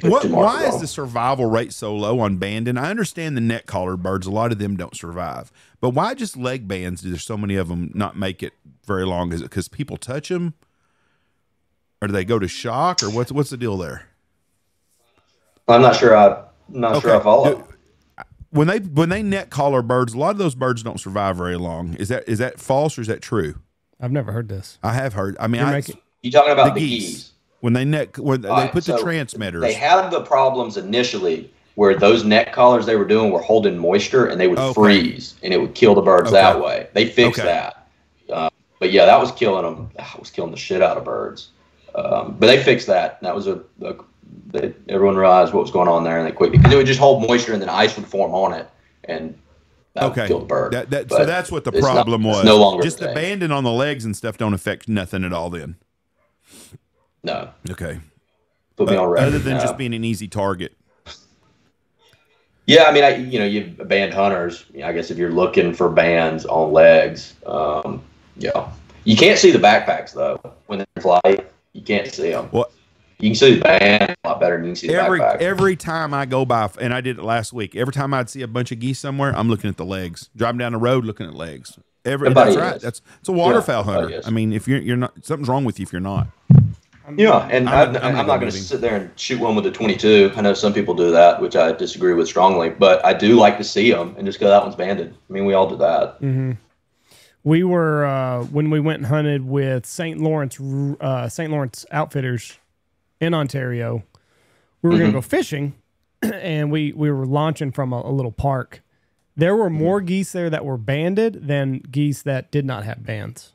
What, why is the survival rate so low on banding? I understand the neck collar birds; a lot of them don't survive. But why just leg bands? Do there so many of them not make it very long? Is it because people touch them, or do they go to shock, or what's what's the deal there? I'm not sure. I'm not okay. sure I follow. Do, when they when they neck collar birds, a lot of those birds don't survive very long. Is that is that false or is that true? I've never heard this. I have heard. I mean, I, making, you talking about the, the geese. geese. When they neck when they right, put so the transmitters. They had the problems initially where those neck collars they were doing were holding moisture and they would okay. freeze and it would kill the birds okay. that way. They fixed okay. that. Uh, but yeah, that was killing them. That was killing the shit out of birds. Um, but they fixed that. That was a, a they, everyone realized what was going on there and they quit because it would just hold moisture and then ice would form on it and okay. kill the bird. That, that, so that's what the problem not, was. No longer just the banding on the legs and stuff don't affect nothing at all. Then no. Okay. Put me on record. Other than just being an easy target. Yeah, I mean, I you know, you band hunters. I guess if you're looking for bands on legs, um, yeah, you can't see the backpacks though when they're in flight. You can't see them. What? You can see the band a lot better than you can see every, backpack. Every time I go by, and I did it last week. Every time I'd see a bunch of geese somewhere, I'm looking at the legs. Driving down the road, looking at legs. Every, that's right. That's it's a waterfowl yeah, hunter. I mean, if you're you're not something's wrong with you if you're not. Yeah, and I'm, I'm, I'm not going to sit there and shoot one with a 22. I know some people do that, which I disagree with strongly, but I do like to see them and just go, that one's banded. I mean, we all do that. Mm-hmm. We were uh, when we went and hunted with St. Lawrence uh, St. Lawrence Outfitters in Ontario. We were mm-hmm. going to go fishing, and we we were launching from a, a little park. There were more geese there that were banded than geese that did not have bands.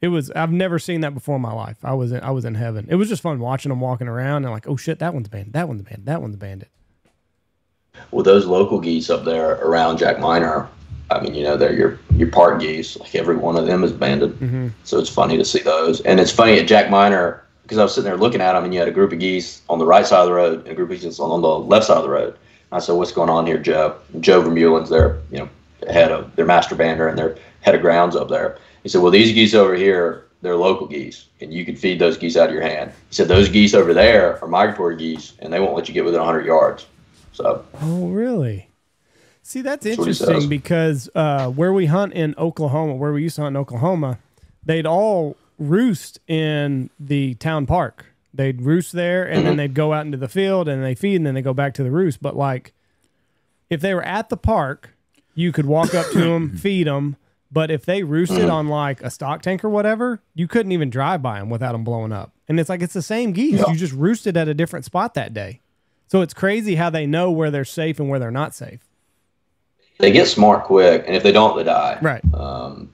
It was I've never seen that before in my life. I was in, I was in heaven. It was just fun watching them walking around and like, oh shit, that one's banded, that one's banded, that one's banded. Well, those local geese up there around Jack Miner, I mean, you know, they're your your park geese. Like every one of them is banded. Mm-hmm. So it's funny to see those. And it's funny at Jack Miner because I was sitting there looking at them, and you had a group of geese on the right side of the road and a group of geese on, on the left side of the road. I said, "What's going on here, Joe?" Joe Vermeulen's their, you know, head of their master bander and their head of grounds up there. He said, "Well, these geese over here they're local geese, and you can feed those geese out of your hand. He said those geese over there are migratory geese, and they won't let you get within 100 yards. So. Oh, really? See, that's, interesting because uh, where we hunt in Oklahoma, where we used to hunt in Oklahoma, they'd all roost in the town park. They'd roost there, and mm-hmm. then they'd go out into the field and they feed, and then they go back to the roost. But like, if they were at the park, you could walk up to them, feed them, but if they roosted mm. on like a stock tank or whatever, you couldn't even drive by them without them blowing up. And it's like it's the same geese. Yeah. You just roosted at a different spot that day. So it's crazy how they know where they're safe and where they're not safe. They get smart quick, and if they don't, they die. Right. Um,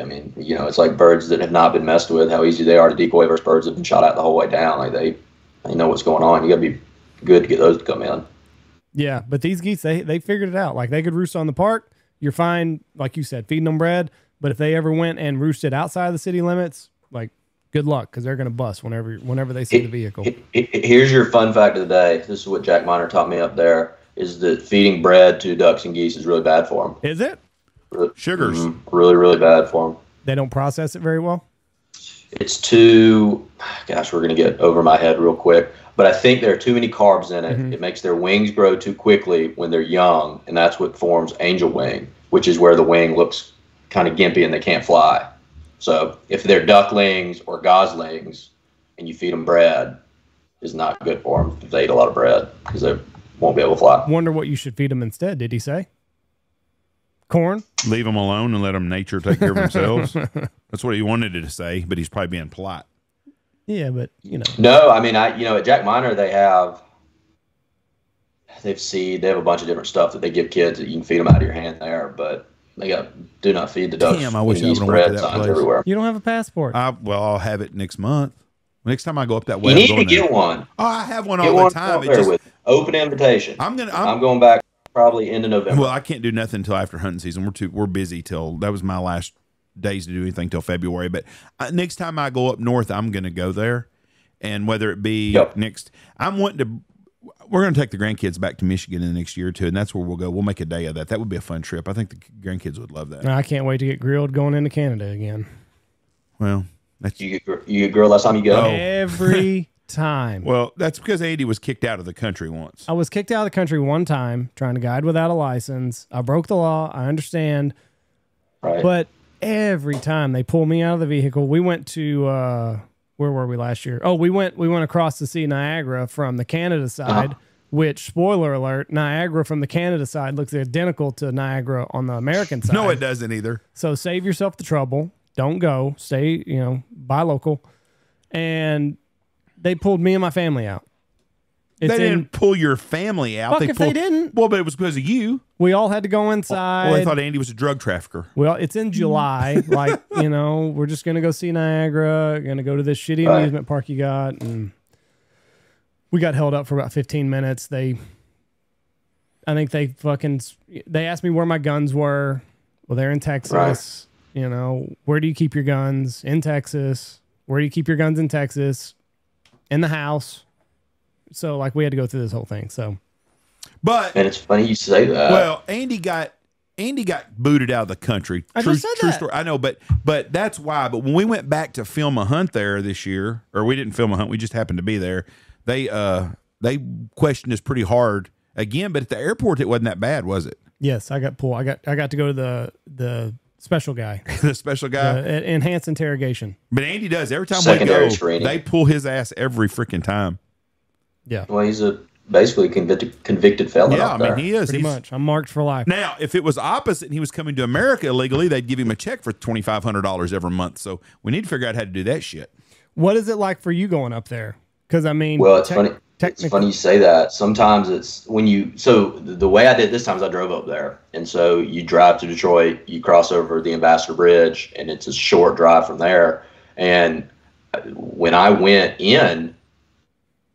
I mean, you know, it's like birds that have not been messed with. How easy they are to decoy versus birds that have been shot at the whole way down. Like they, they know what's going on. You got to be good to get those to come in. Yeah, but these geese they they figured it out. Like they could roost on the park. You're fine, like you said, feeding them bread. But if they ever went and roosted outside of the city limits, like good luck because they're going to bust whenever whenever they see the vehicle. He- he- Here's your fun fact of the day. This is what Jack Miner taught me up there. Is that feeding bread to ducks and geese is really bad for them. Is it? Sugars. Mm-hmm. Really, really bad for them. They don't process it very well. It's too, gosh, we're going to get over my head real quick. But I think there are too many carbs in it. Mm-hmm. It makes their wings grow too quickly when they're young, and that's what forms angel wing, which is where the wing looks kind of gimpy and they can't fly. So if they're ducklings or goslings, and you feed them bread, is not good for them if they eat a lot of bread because they won't be able to fly. Wonder what you should feed them instead. Did he say? Corn. Leave them alone and let them nature take care of themselves. That's what he wanted to say, but he's probably being polite. Yeah, but you know, No, I mean, I you know at Jack Miner they have they've seed, they have a bunch of different stuff that they give kids that you can feed them out of your hand there, but they got do not feed the ducks. Damn, I wish and I geese would've to bread that place. everywhere. you don't have a passport. I, well, I'll have it next month. Next time I go up that way, You I'm need to get there. one. Oh, I have one Get all one the time. It just, with open invitation. I'm, I'm gonna. I'm, going back probably into November. well, I can't do nothing until after hunting season. We're too. We're busy till that was my last days to do anything till February. But uh, next time I go up north, I'm gonna go there, and whether it be Yep. next, I'm wanting to. We're going to take the grandkids back to Michigan in the next year or two, and that's where we'll go. We'll make a day of that. That would be a fun trip. I think the grandkids would love that. I can't wait to get grilled going into Canada again. Well, that's you get gr- you get grilled last time you go. Oh. Every time. well, that's because Andy was kicked out of the country once. I was kicked out of the country one time trying to guide without a license. I broke the law. I understand. Right. But every time they pull me out of the vehicle, we went to uh where were we last year? Oh, we went we went across to see Niagara from the Canada side, which spoiler alert, Niagara from the Canada side looks identical to Niagara on the American side. No, it doesn't either. So save yourself the trouble. Don't go. Stay, you know, buy local. And they pulled me and my family out. It's they didn't pull your family out. Fuck if they didn't. Well, but it was because of you. we all had to go inside. Well, they thought Andy was a drug trafficker. Well, it's in July. like, you know, we're just gonna go see Niagara, gonna go to this shitty Right. amusement park you got, and we got held up for about fifteen minutes. They I think they fucking they asked me where my guns were. Well, they're in Texas. You know, where do you keep your guns? In Texas. Where do you keep your guns in Texas? In the house. So like we had to go through this whole thing. So But and it's funny you say that. well, Andy got Andy got booted out of the country. I true, just said true that. story. I know, but but that's why. But when we went back to film a hunt there this year, or we didn't film a hunt, we just happened to be there. They uh they questioned us pretty hard again. But at the airport, it wasn't that bad, was it? yes, I got pulled. I got I got to go to the the special guy. the special guy. uh, enhanced interrogation. but Andy does every time Secondary we go. screening. They pull his ass every freaking time. Yeah, well, he's a basically convicted convicted felon Yeah, I mean there. he is. pretty He's- much. I'm marked for life. Now, if it was opposite and he was coming to America illegally, they'd give him a check for twenty five hundred dollars every month. So we need to figure out how to do that shit. What is it like for you going up there? Because I mean, Well, it's tec- funny. It's funny you say that. Sometimes it's when you. So the, way I did this time is I drove up there, and so you drive to Detroit, you cross over the Ambassador Bridge, and it's a short drive from there. And when I went in,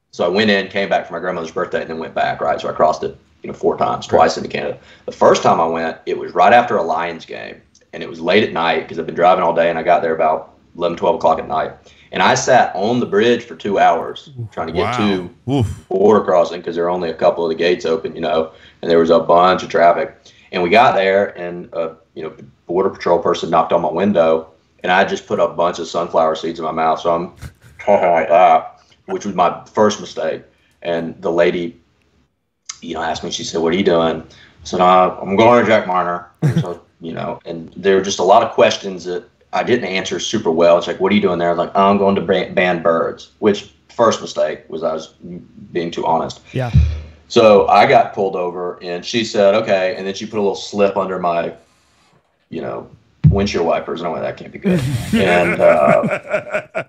so I went in, came back for my grandmother's birthday, and then went back. Right, so I crossed it, you know, four times, twice into Canada. The first time I went, it was right after a Lions game, and it was late at night because I've been driving all day, and I got there about 11, 12 o'clock at night. And I sat on the bridge for two hours trying to get to Oof. border crossing because there are only a couple of the gates open, you know, and there was a bunch of traffic. And we got there, and a you know border patrol person knocked on my window, and I just put a bunch of sunflower seeds in my mouth, so I'm talking like that, which was my first mistake. And the lady, you know, asked me, she said, "What are you doing?" I said, uh, "I'm going to Jack Miner." So you know, and there were just a lot of questions that I didn't answer super well. It's like, "What are you doing there?" I was like, "Oh, "I'm going to ban, ban birds," which first mistake was I was being too honest. yeah, So I got pulled over, and she said, "Okay," and then she put a little slip under my, you know, windshield wipers, and I went, "That can't be good." and uh,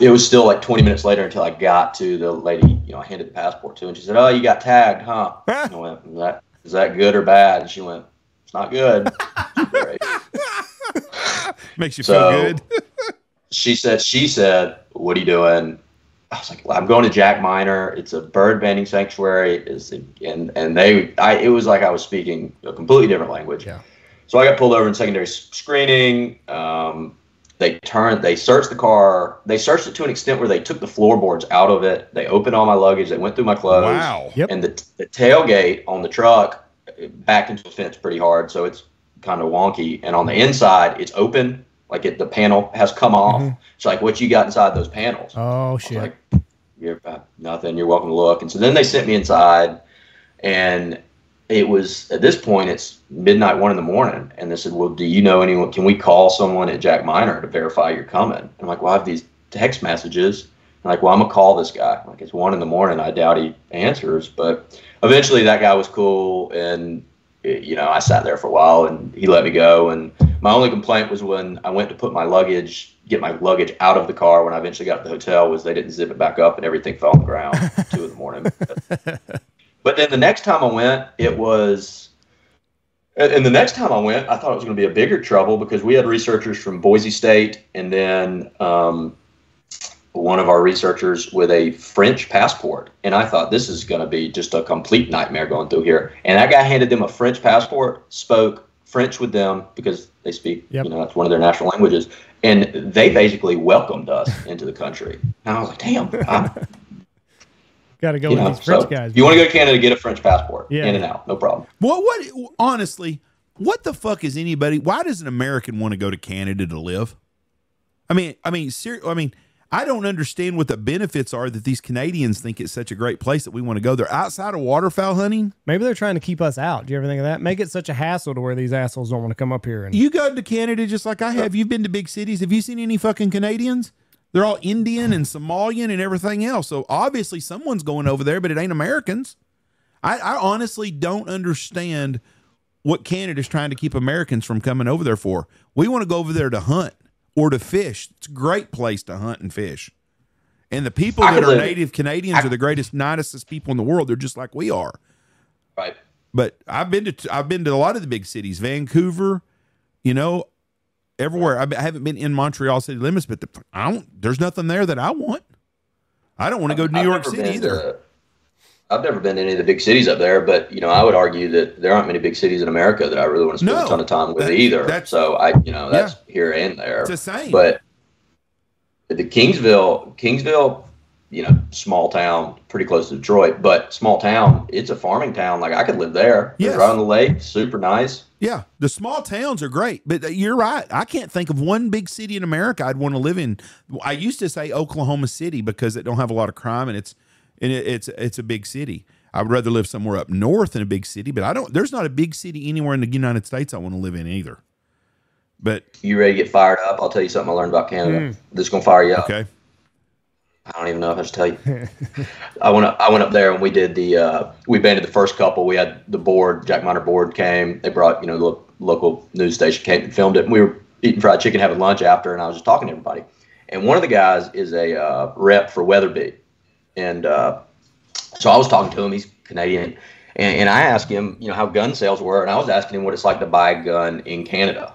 it was still like 20 minutes later until I got to the lady, you know, I handed the passport to, and she said, "Oh, you got tagged, huh?" I went, "That "Is that good or bad?" And she went, "It's not good." Great. Makes you So- feel good. she said, "She said, what are you doing?" I was like, well, "I'm going to Jack Miner. It's a bird banding sanctuary." Is and and they, I, it was like I was speaking a completely different language. Yeah. So I got pulled over in secondary screening. Um, they turned, they searched the car. They searched it to an extent where they took the floorboards out of it. They opened all my luggage. They went through my clothes. Wow. Yep. And the, the tailgate on the truck backed into the fence pretty hard, so it's kind of wonky. And on the inside, it's open, like it, the panel has come off. Mhm. It's like what you got inside those panels. Oh shit. like, you're uh, nothing. You're welcome to look. And so then they sent me inside, and it was at this point it's midnight, one in the morning, and they said, "Well, do you know anyone? Can we call someone at Jack Miner to verify you're coming?" I'm like, "Well, I have these text messages." I'm like, "Well, I'm gonna call this guy." I'm like, it's one in the morning. I doubt he answers, but eventually that guy was cool, and you know, I sat there for a while, and he let me go. And my only complaint was when I went to put my luggage, get my luggage out of the car. When I eventually got to the hotel, was they didn't zip it back up, and everything fell on the ground. at two in the morning. But, then the next time I went, it was. And and the next time I went, I thought it was going to be a bigger trouble because we had researchers from Boise State, and then um, one of our researchers with a French passport. And I thought this is going to be just a complete nightmare going through here. And that guy handed them a French passport, spoke French with them because they speak, Yep. you know, that's one of their national languages. And they basically welcomed us into the country. And I was like, damn, I'm, Got to go you with know, these French so guys. you want to go to Canada, get a French passport, Yeah. in and out, no problem. What? What? Honestly, what the fuck is anybody? Why does an American want to go to Canada to live? I mean, I mean, ser- I mean, I don't understand what the benefits are that these Canadians think it's such a great place that we want to go there. Outside of waterfowl hunting, Maybe they're trying to keep us out. Do you ever think of that? Make it such a hassle to where these assholes don't want to come up here and you go to Canada just like I have. You've been to big cities. Have you seen any fucking Canadians? They're all Indian and Somalian and everything else. So obviously someone's going over there, but it ain't Americans. I, I honestly don't understand what Canada's trying to keep Americans from coming over there for. We want to go over there to hunt or to fish. It's a great place to hunt and fish. And the people I that are native Canadians I- are the greatest, nicest people in the world. They're just like we are. Right. But I've been to I've been to a lot of the big cities, Vancouver, you know, everywhere. I, I haven't been in Montreal city limits, but the, I don't. There's nothing there that I want. I don't want to go to New I've York City either. to- I've never been to any of the big cities up there, but you know, I would argue that there aren't many big cities in America that I really want to spend No, a ton of time with that- either. So I, you know, that's here and there. It's the same. But the Kingsville, Kingsville, you know, small town, pretty close to Detroit, but small town. It's a farming town. Like I could live there. Yes. It's right on the lake. Super nice. Yeah, the small towns are great, but uh, you're right. I can't think of one big city in America I'd want to live in. I used to say Oklahoma City because it don't have a lot of crime and it's and it, it's it's a big city. I would rather live somewhere up north in a big city, but I don't. There's not a big city anywhere in the United States I want to live in either. But You ready to get fired up? I'll tell you something I learned about Canada. Mm. This is gonna fire you up. okay, I don't even know if I should tell you. I went up, I went up there and we did the uh, we banded the first couple. We had the board, Jack Miner board came. They brought you know the lo- local news station came and filmed it. And we were eating fried chicken, having lunch after, and I was just talking to everybody. And one of the guys is a uh, rep for Weatherby, and uh, so I was talking to him. He's Canadian, and, and I asked him, you know, how gun sales were, and I was asking him what it's like to buy a gun in Canada.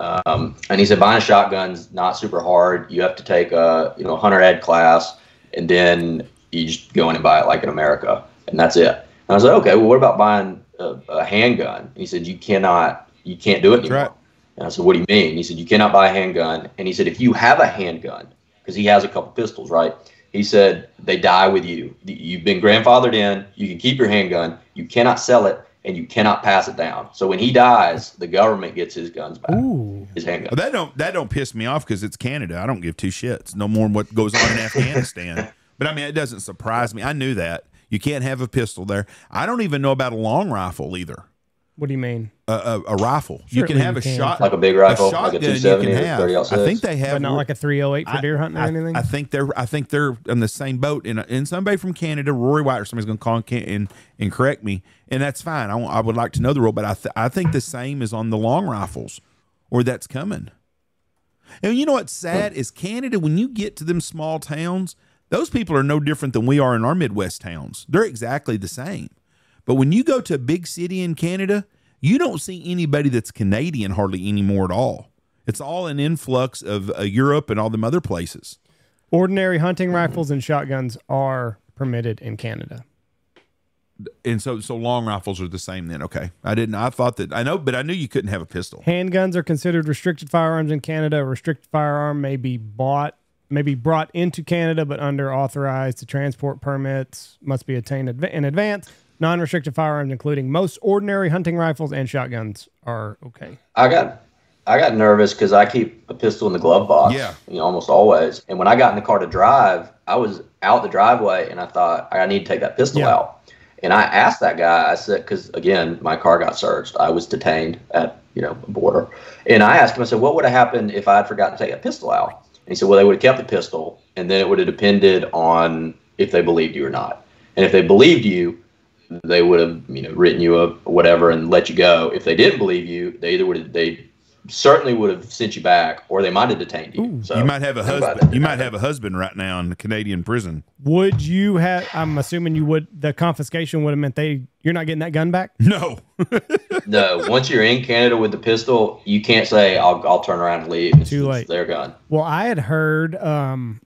Um, and he said buying a shotgun's not super hard. You have to take a you know hunter ed class, and then you just go in and buy it like in America, and that's it. And I was like, okay, well, what about buying a, a handgun? And he said you cannot, you can't do it anymore. right. And I said, what do you mean? He said you cannot buy a handgun. And he said if you have a handgun, because he has a couple pistols, right? He said they die with you. You've been grandfathered in. You can keep your handgun. You cannot sell it, and you cannot pass it down. So when he dies, the government gets his guns back, Ooh. his handgun. Well, that don't that don't piss me off because it's Canada. I don't give two shits. No more than what goes on in Afghanistan. But I mean, it doesn't surprise me. I knew that you can't have a pistol there. I don't even know about a long rifle either. What do you mean? A, a, a rifle. you can have you a can. shot Like a big rifle, like a shotgun you can have. Oh I think they have But not like a 308 for I- deer hunting or I, anything? I think they're I think they're in the same boat. And and somebody from Canada, Rory White, or somebody's going to call and, and and correct me, and that's fine. I, I would like to know the rule, but I th- I think the same is on the long rifles, or that's coming. And you know what's sad is Canada. When you get to them small towns, those people are no different than we are in our Midwest towns. They're exactly the same. But when you go to a big city in Canada, you don't see anybody that's Canadian hardly anymore at all. It's all an influx of uh, Europe and all them other places. Ordinary hunting rifles and shotguns are permitted in Canada. And so, so long rifles are the same then. Okay, I didn't. I thought that I know, but I knew you couldn't have a pistol. Handguns are considered restricted firearms in Canada. A restricted firearm may be bought, may be brought into Canada, but under authorized to transport permits must be obtained in advance. Non-restricted firearms, including most ordinary hunting rifles and shotguns, are okay. I got I got nervous because I keep a pistol in the glove box. Yeah. You know, almost always. And when I got in the car to drive, I was out the driveway and I thought I need to take that pistol Yeah. out. And I asked that guy, I said, because again, my car got searched. I was detained at, you know, a border. And I asked him, I said, what would have happened if I had forgotten to take a pistol out? And he said, well, they would have kept the pistol and then it would have depended on if they believed you or not. And if they believed you, they would have, you know, written you a whatever and let you go. If they didn't believe you, they either would have, they certainly would have sent you back or they might have detained you. so you might have a husband. You might have a husband right now in the Canadian prison. Would you have? I'm assuming you would. The confiscation would have meant they you're not getting that gun back. No, No, once you're in Canada with the pistol, you can't say I'll I'll turn around and leave. It's, Too it's late. their gun. Well, I had heard um,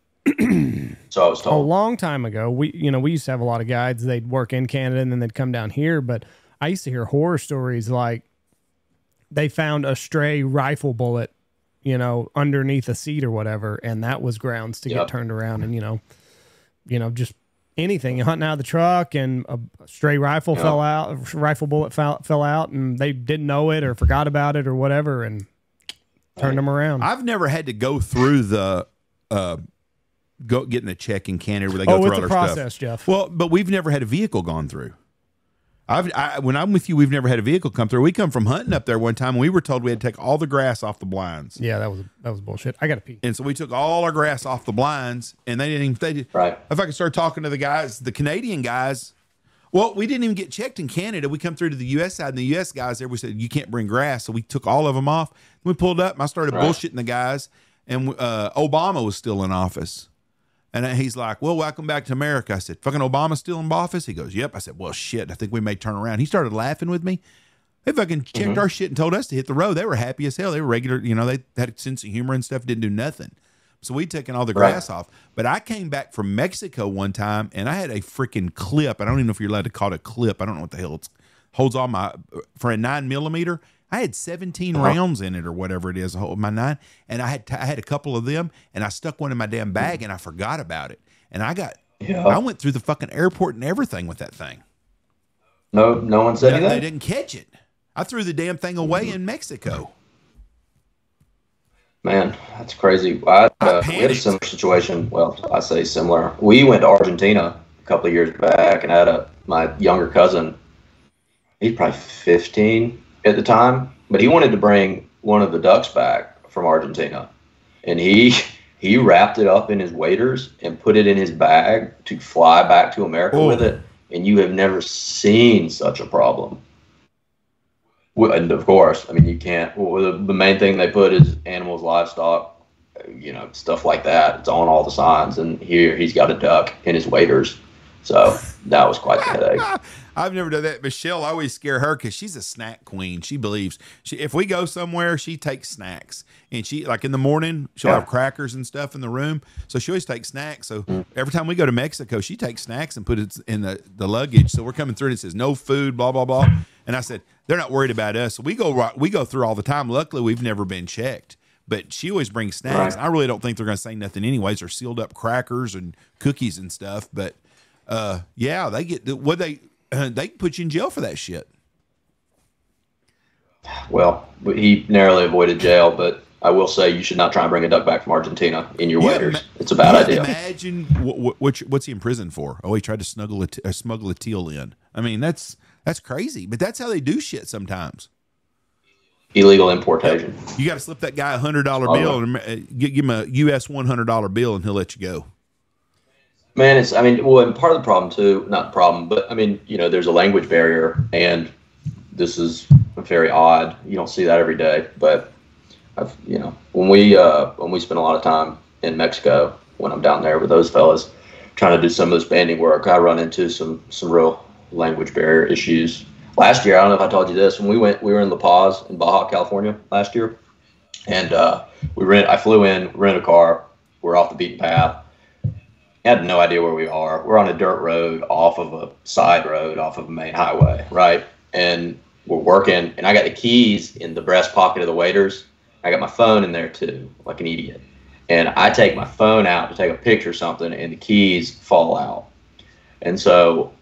So I was a long time ago. We you know we used to have a lot of guides. They'd work in Canada and then they'd come down here. But I used to hear horror stories like they found a stray rifle bullet, you know, underneath a seat or whatever, and that was grounds to get turned around. And you know, you know, just anything You're hunting out of the truck and a stray rifle Yeah. fell out, a rifle bullet fell, fell out, and they didn't know it or forgot about it or whatever, and turned them around. I've never had to go through the uh, go getting a check in Canada where they go oh, through it's all a their process, stuff. Jeff. Well, but we've never had a vehicle gone through. I've I, when I'm with you, we've never had a vehicle come through. We come from hunting up there one time, and we were told we had to take all the grass off the blinds, Yeah, that was that was bullshit. I got to pee. and so we took all our grass off the blinds, and they didn't even. They did, Right. If I could start talking to the guys, the Canadian guys. Well, we didn't even get checked in Canada. We come through to the U.S. side, and the U.S. guys there, we said you can't bring grass, so we took all of them off. We pulled up, and I started Right. bullshitting the guys, and uh, Obama was still in office. And he's like, Well, welcome back to America. I said, Fucking Obama's still in office? He goes, Yep. I said, Well, shit, I think we may turn around. He started laughing with me. They fucking checked mm-hmm. our shit and told us to hit the road. They were happy as hell. They were regular, you know, they had a sense of humor and stuff, didn't do nothing. So we'd taken all the Right. grass off. But I came back from Mexico one time and I had a freaking clip. I don't even know if you're allowed to call it a clip. I don't know what the hell it's holds on my uh, for a nine millimeter. I had 17 Uh-huh. rounds in it or whatever it is, my nine, and I had I had a couple of them, and I stuck one in my damn bag, and I forgot about it, and I got Yeah. I went through the fucking airport and everything with that thing. No, no one said They, they didn't catch it. I threw the damn thing away in Mexico. Man, that's crazy. I, I uh, we had a similar situation. Well, I say similar. We went to Argentina a couple of years back, and I had a my younger cousin. He's probably 15 at the time, but he wanted to bring one of the ducks back from Argentina, and he he wrapped it up in his waders and put it in his bag to fly back to America Oh. with it. And you have never seen such a problem. And of course, I mean, you can't. Well, the, the main thing they put is animals, livestock, you know, stuff like that. It's on all the signs. And here he's got a duck in his waders. So that was quite the headache. I've never done that. Michelle I always scare her because she's a snack queen. She believes she if we go somewhere, she takes snacks. And she like in the morning, she'll Yeah. have crackers and stuff in the room. So she always takes snacks. So every time we go to Mexico, she takes snacks and put it in the, the luggage. So we're coming through and it says no food, blah, blah, blah. And I said, they're not worried about us. We go right we go through all the time. Luckily we've never been checked. But she always brings snacks. Right. I really don't think they're gonna say nothing anyways. They're sealed up crackers and cookies and stuff. But uh yeah, they get what they they can put you in jail for that shit. Well, he narrowly avoided jail, but I will say you should not try and bring a duck back from Argentina in your Yeah, waders. it's a bad idea. Imagine what, what, what's he in prison for? Oh, he tried to snuggle a t- uh, smuggle a teal in. I mean, that's that's crazy, but that's how they do shit sometimes. Illegal importation. You got to slip that guy a hundred dollar Oh, bill and uh, give, give him a U.S. one hundred dollar bill, and he'll let you go. Man, it's, I mean, well, and part of the problem too, not problem, but I mean, you know, there's a language barrier, and this is very odd. You don't see that every day, but I've, you know, when we, uh, when we spend a lot of time in Mexico, when I'm down there with those fellas trying to do some of this banding work, I run into some, some real language barrier issues. Last year, I don't know if I told you this, when we went, we were in La Paz in Baja, California last year, and uh, we rent. I flew in, rented a car. We're off the beaten path. I had no idea where we are. We're on a dirt road off of a side road, off of a main highway, right? And we're working, and I got the keys in the breast pocket of the waders. I got my phone in there too, like an idiot. And I take my phone out to take a picture or something, and the keys fall out. And so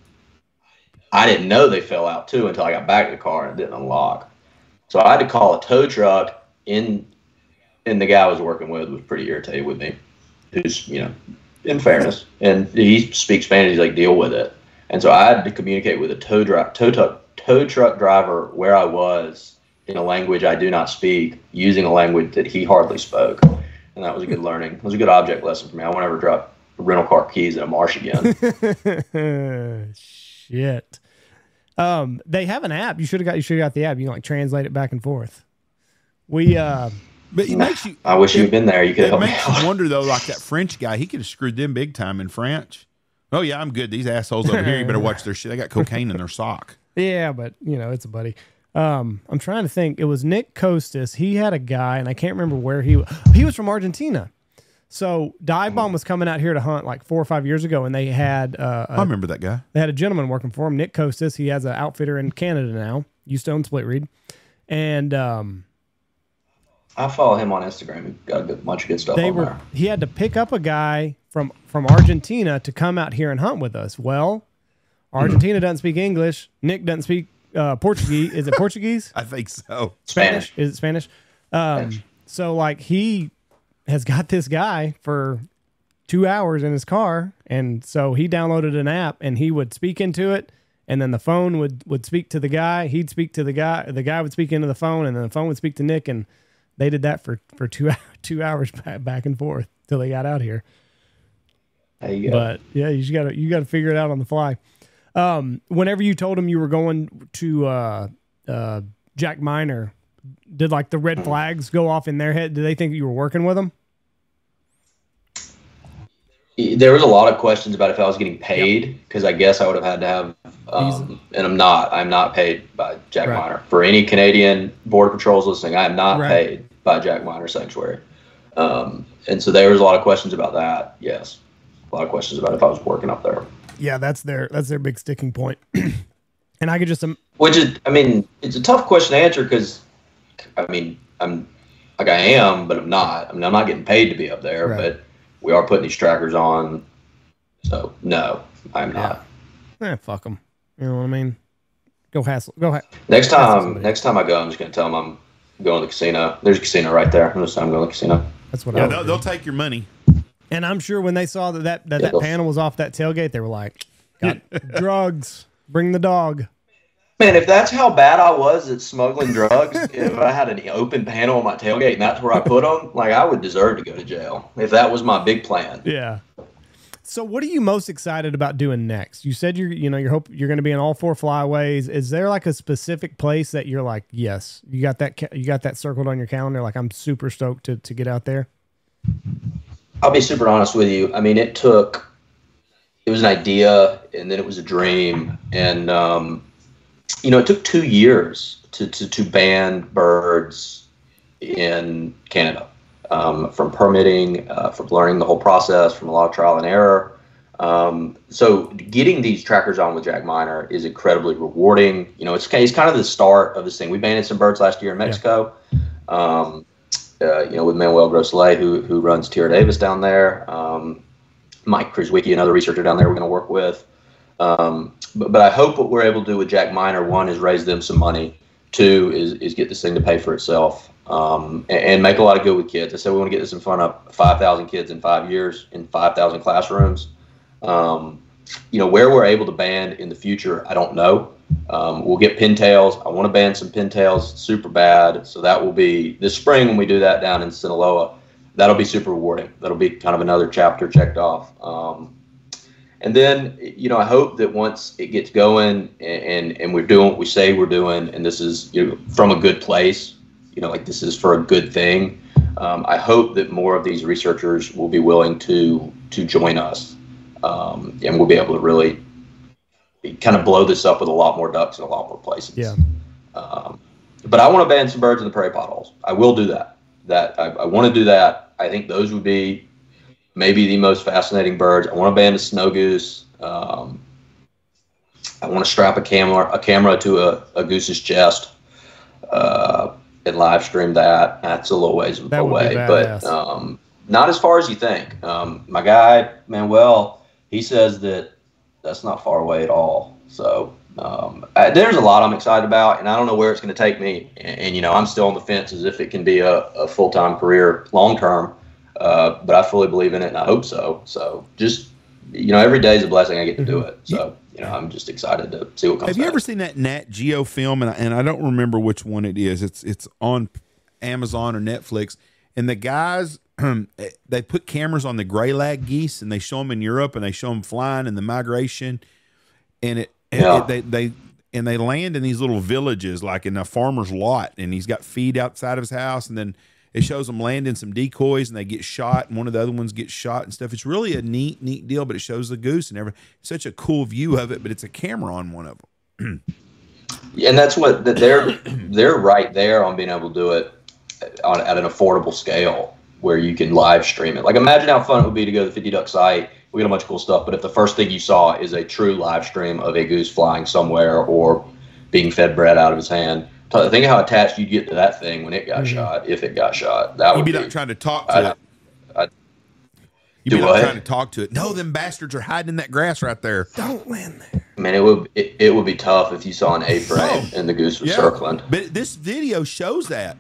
I didn't know they fell out too until I got back to the car and it didn't unlock. So I had to call a tow truck in, and the guy I was working with was pretty irritated with me. Who's you know, in fairness, and he speaks Spanish. He's like, deal with it. And so I had to communicate with a tow truck, tow truck, tow truck driver where I was in a language I do not speak, using a language that he hardly spoke. And that was a good learning. It was a good object lesson for me. I won't ever drop rental car keys in a marsh again. Shit. Um, they have an app. You should have got. You should have got the app. You can like translate it back and forth. We. uh But it makes you. I wish you'd been there. You could It help me makes out. you wonder though, like that French guy, he could have screwed them big time in French. Oh yeah, I'm good. These assholes over here, you better watch their shit. They got cocaine in their sock. Yeah, but you know, it's a buddy. Um, I'm trying to think. It was Nick Costas. He had a guy, and I can't remember where he was. he was from Argentina. So Dive Bomb was coming out here to hunt like four or five years ago, and they had uh, I a, remember that guy. they had a gentleman working for him, Nick Costas. He has an outfitter in Canada now, used to own Split Reed, and um, I follow him on Instagram. He got a good, bunch of good stuff they on were there. he had to pick up a guy from from Argentina to come out here and hunt with us. Well, Argentina doesn't speak English. Nick doesn't speak uh, Portuguese. Is it Portuguese? I think so. Spanish. Is it Spanish? Um, Spanish. so like he has got this guy for two hours in his car, and so he downloaded an app and he would speak into it, and then the phone would would speak to the guy. He'd speak to the guy. The guy would speak into the phone, and then the phone would speak to Nick, and they did that for for two two hours back, back and forth till they got out here. There you go. But yeah, you just gotta you gotta figure it out on the fly. Um, whenever you told him you were going to uh, uh, Jack Miner, did like the red flags go off in their head? Did they think you were working with them? there was a lot of questions about if I was getting paid because I guess I would have had to have, um, and I'm not. I'm not paid by Jack Right. Miner. For any Canadian Border Patrols listening, I am not Right. paid by Jack Miner Sanctuary. Um, and so there was a lot of questions about that. Yes, a lot of questions about if I was working up there. Yeah, that's their that's their big sticking point. and I could just um, Which is, I mean, it's a tough question to answer because, I mean, I'm like I am, but I'm not. I mean, I'm not getting paid to be up there, Right. but we are putting these trackers on. So no, I'm not. eh, fuck them. You know what I mean? Go hassle. Go. Ha- Next time, next time I go, I'm just gonna tell them I'm going to the casino. There's a casino right there. I'm just I'm going to the casino. that's what Yeah, I. they'll, Would they'll take your money. And I'm sure when they saw that that that, Yeah, that panel was off that tailgate, they were like, "Got drugs. Bring the dog." Man, if that's how bad I was at smuggling drugs, if I had an open panel on my tailgate and that's where I put them, like I would deserve to go to jail. If that was my big plan. Yeah. So, what are you most excited about doing next? You said you're, you know, you're hope you're going to be in all four flyways. Is there like a specific place that you're like, yes, you got that, you got that circled on your calendar? Like, I'm super stoked to to get out there. I'll be super honest with you. I mean, it took, it was an idea and then it was a dream. And, um, you know, it took two years to, to, to ban birds in Canada um, from permitting, uh, from learning the whole process, from a lot of trial and error. Um, so getting these trackers on with Jack Miner is incredibly rewarding. You know, it's, it's kind of the start of this thing. We banded some birds last year in Mexico. Um, uh, you know, with Manuel Grossolet, who who runs Tierra Davis down there, um, Mike Krizwicki, another researcher down there, we're going to work with. Um, but, but I hope what we're able to do with Jack Miner, one, is raise them some money. Two is is get this thing to pay for itself um, and, and make a lot of good with kids. I said we want to get this in front of 5,000 kids in five years in 5,000 classrooms. Um, you know, where we're able to ban in the future, I don't know. Um, we'll get pintails. I want to ban some pintails super bad. So that will be this spring when we do that down in Sinaloa. That'll be super rewarding. That'll be kind of another chapter checked off. Um, and then, you know, I hope that once it gets going and, and, and we're doing what we say we're doing, and this is you know, from a good place, you know, like this is for a good thing. Um, I hope that more of these researchers will be willing to to join us, um, and we'll be able to really kind of blow this up with a lot more ducks in a lot more places. Yeah. Um, but I want to ban some birds in the prairie potholes. I will do that. That I, I want to do that. I think those would be maybe the most fascinating birds. I want to ban the snow goose. Um, I want to strap a camera a camera to a, a goose's chest uh, and live stream that. That's a little ways That away, but um, not as far as you think. Um, my guy Manuel, he says that that's not far away at all. So um, I, there's a lot I'm excited about, and I don't know where it's going to take me. And, and, you know, I'm still on the fence as if it can be a, a full time career long term. Uh, but I fully believe in it, and I hope so. So just you know, every day is a blessing. I get to do mm-hmm. it. So you know, I'm just excited to see what comes. Have you back. ever seen that Nat Geo film? And I, and I don't remember which one it is. It's it's on Amazon or Netflix. And the guys, eh, they put cameras on the gray lag geese, and they show them in Europe, and they show them flying and the migration, and it, Yeah. it- they they and they land in these little villages, like in a farmer's lot, and he's got feed outside of his house, and then. It shows them landing some decoys and they get shot, and one of the other ones gets shot and stuff. It's really a neat, neat deal, but it shows the goose and everything. Such a cool view of it, but it's a camera on one of them. and that's what they're they're right there on being able to do it on at an affordable scale where you can live stream it. Like imagine how fun it would be to go to the 50 Duck site. We get a bunch of cool stuff, but if the first thing you saw is a true live stream of a goose flying somewhere or being fed bread out of his hand, think of how attached you'd get to that thing when it got shot, if it got shot. That You'd would be be, like trying to talk to I- it. I- You'd be Do like what? trying to talk to it. No, them bastards are hiding in that grass right there. Don't land there. I mean, it would it, it would be tough if you saw an A frame and the goose was circling. But this video shows that.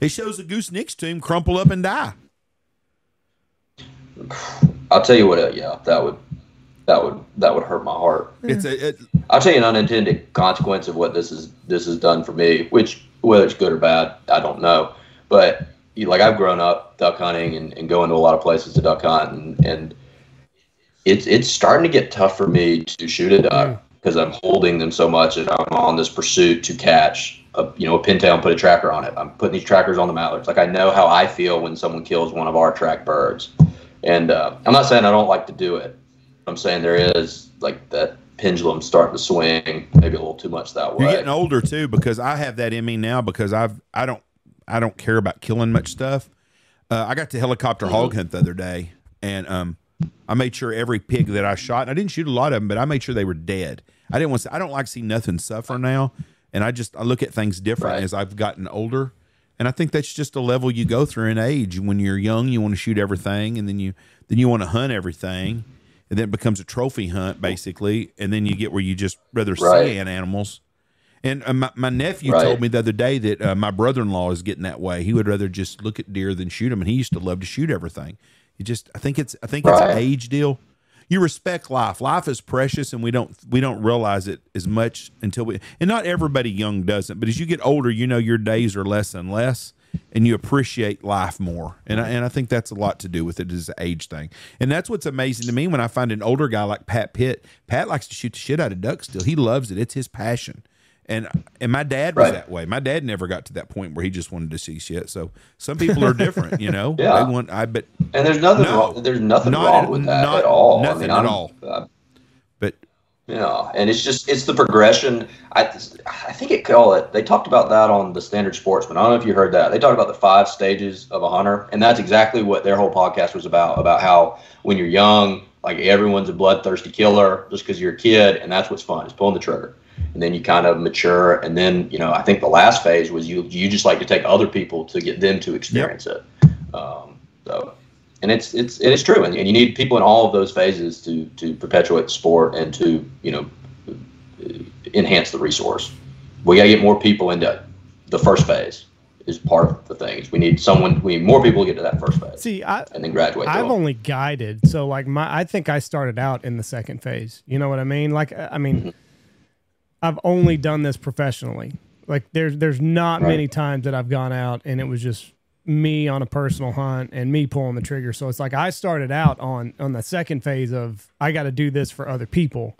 It shows the goose next to him crumple up and die. I'll tell you what, uh, yeah, that would that would that would hurt my heart. It's a it, I'll tell you an unintended consequence of what this is this has done for me, which whether it's good or bad, I don't know. But you like I've grown up duck hunting and, and going to a lot of places to duck hunt and, and it's it's starting to get tough for me to shoot a duck because I'm holding them so much and I'm on this pursuit to catch a you know a pintail and put a tracker on it. I'm putting these trackers on the mallards. Like I know how I feel when someone kills one of our track birds. And uh, I'm not saying I don't like to do it. I'm saying there is like that pendulum starting to swing maybe a little too much that way. you're getting older too because I have that in me now because I've I don't I don't care about killing much stuff. Uh, I got to helicopter hog hunt the other day and um I made sure every pig that I shot and I didn't shoot a lot of them but I made sure they were dead. I didn't want to, I don't like to see nothing suffer now and I just I look at things different Right. as I've gotten older. And I think that's just a level you go through in age. When you're young, you want to shoot everything, and then you then you want to hunt everything, and then it becomes a trophy hunt basically. And then you get where you just rather Right. see an animals. And uh, my, my nephew Right. told me the other day that uh, my brother in law is getting that way. He would rather just look at deer than shoot them, and he used to love to shoot everything. You just, I think it's, I think it's an age deal. You respect life. Life is precious, and we don't, we don't realize it as much until we. And not everybody young doesn't, but as you get older, you know your days are less and less, and you appreciate life more. And I, and I think that's a lot to do with it, is an age thing. And that's what's amazing to me when I find an older guy like Pat Pitt. Pat likes to shoot the shit out of ducks. Still, he loves it. It's his passion. And and my dad was Right. that way. My dad never got to that point where he just wanted to see shit. So some people are different, you know. Yeah. They want I but And there's nothing No. wrong. There's nothing Not wrong with that not- at all. nothing I mean, at I'm, all. Yeah, and it's just it's the progression. I I think it call it. They talked about that on the Standard Sportsman. I don't know if you heard that. They talked about the five stages of a hunter, and that's exactly what their whole podcast was about. About how when you're young, like everyone's a bloodthirsty killer just because you're a kid, and that's what's fun is pulling the trigger. And then you kind of mature, and then you know I think the last phase was you you just like to take other people to get them to experience it. Um, so and it's it's it is true, and, and you need people in all of those phases to to perpetuate the sport and to you know enhance the resource. We got to get more people into the first phase. Is part of the thing. Is we need someone. We need more people to get to that first phase See, I and then graduate. I've them. only guided, so like my I think I started out in the second phase. You know what I mean? Like I mean, mm-hmm. I've only done this professionally. Like there's there's not Right. many times that I've gone out and it was just me on a personal hunt and me pulling the trigger. So it's like I started out on on the second phase of I got to do this for other people.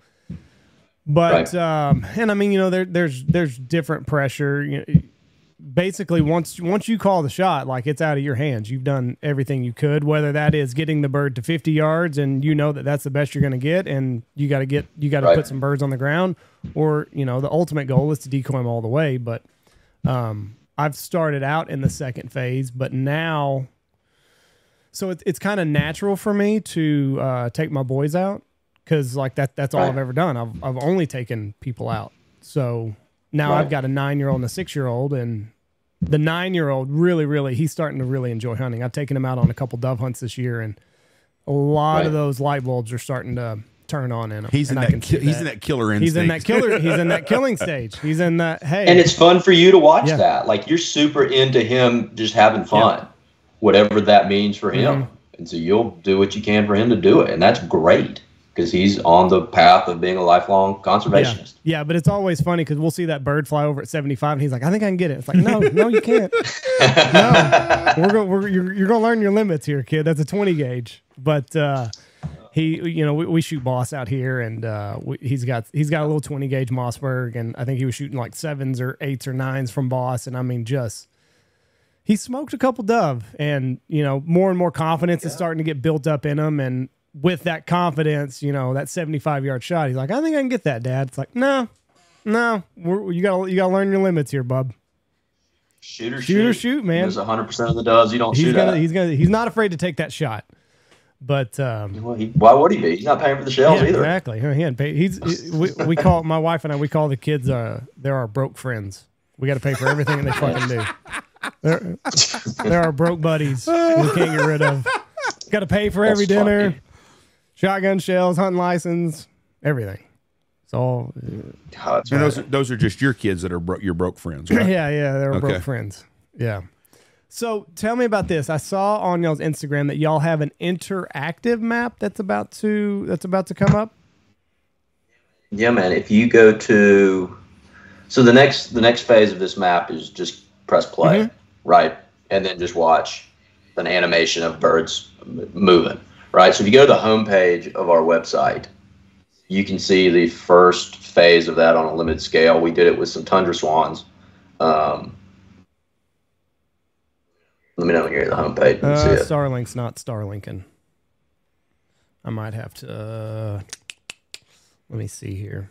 But Right. um, and I mean, you know, there there's there's different pressure. You know, basically once once you call the shot, like it's out of your hands. You've done everything you could, whether that is getting the bird to 50 yards and you know that that's the best you're going to get, and you got to get you got to Right. put some birds on the ground, or you know the ultimate goal is to decoy them all the way. But um, I've started out in the second phase, but now, so it's it's kind of natural for me to uh, take my boys out because like that that's all Right. I've ever done. I've I've only taken people out, so now Right. I've got a nine year old and a six year old, and the nine year old really really he's starting to really enjoy hunting. I've taken him out on a couple dove hunts this year, and a lot of those light bulbs are starting to turn on in him. He's in I that. can see Ki- he's in that killer instinct. He's in that killer. He's in that killing stage. He's in that. Hey, and it's fun for you to watch Yeah. that. Like you're super into him just having fun, whatever that means for him. Mm-hmm. And so you'll do what you can for him to do it, and that's great because he's on the path of being a lifelong yeah, conservationist. yeah. But it's always funny because we'll see that bird fly over at seventy five, and he's like, "I think I can get it." It's like, no, no, you can't. no, we're going. We're you're, you're going to learn your limits here, kid. That's a twenty gauge. But uh, he, you know, we, we shoot boss out here, and uh, we, he's got he's got a little twenty gauge Mossberg, and I think he was shooting like sevens or eights or nines from boss, and I mean just. He smoked a couple dove, and you know more and more confidence is starting to get built up in him, and with that confidence, you know that seventy-five yard shot, he's like, "I think I can get that, Dad." It's like, no, no, we're, you got to you got to learn your limits here, bub. Shoot or Shoot or shoot, shoot, man. There's 100 percent of the doves you don't He's shoot gonna he's gonna he's not afraid to take that shot. But um, Well, he, why would he be? He's not paying for the shells yeah, either. exactly. He hadn't paid. He's he- we, we call my wife and I we call the kids uh they're our broke friends. We got to pay for everything that they fucking do. They're, they're our broke buddies. We can't get rid of. Got to pay for every That's dinner, funny. shotgun shells, hunting license, everything. It's all God, that's And those are, those are just your kids that are bro- your broke friends, right? Yeah, yeah, they were Okay. broke friends. Yeah. So tell me about this. I saw on y'all's Instagram that y'all have an interactive map that's about to that's about to come up. Yeah, man. If you go to, so the next the next phase of this map is just press play, right, and then just watch an animation of birds moving, right. So if you go to the homepage of our website, you can see the first phase of that on a limited scale. We did it with some tundra swans. Um, let me know when you're at the homepage and see Uh. Starlink's not Starlinking. I might have to. Uh, let me see here.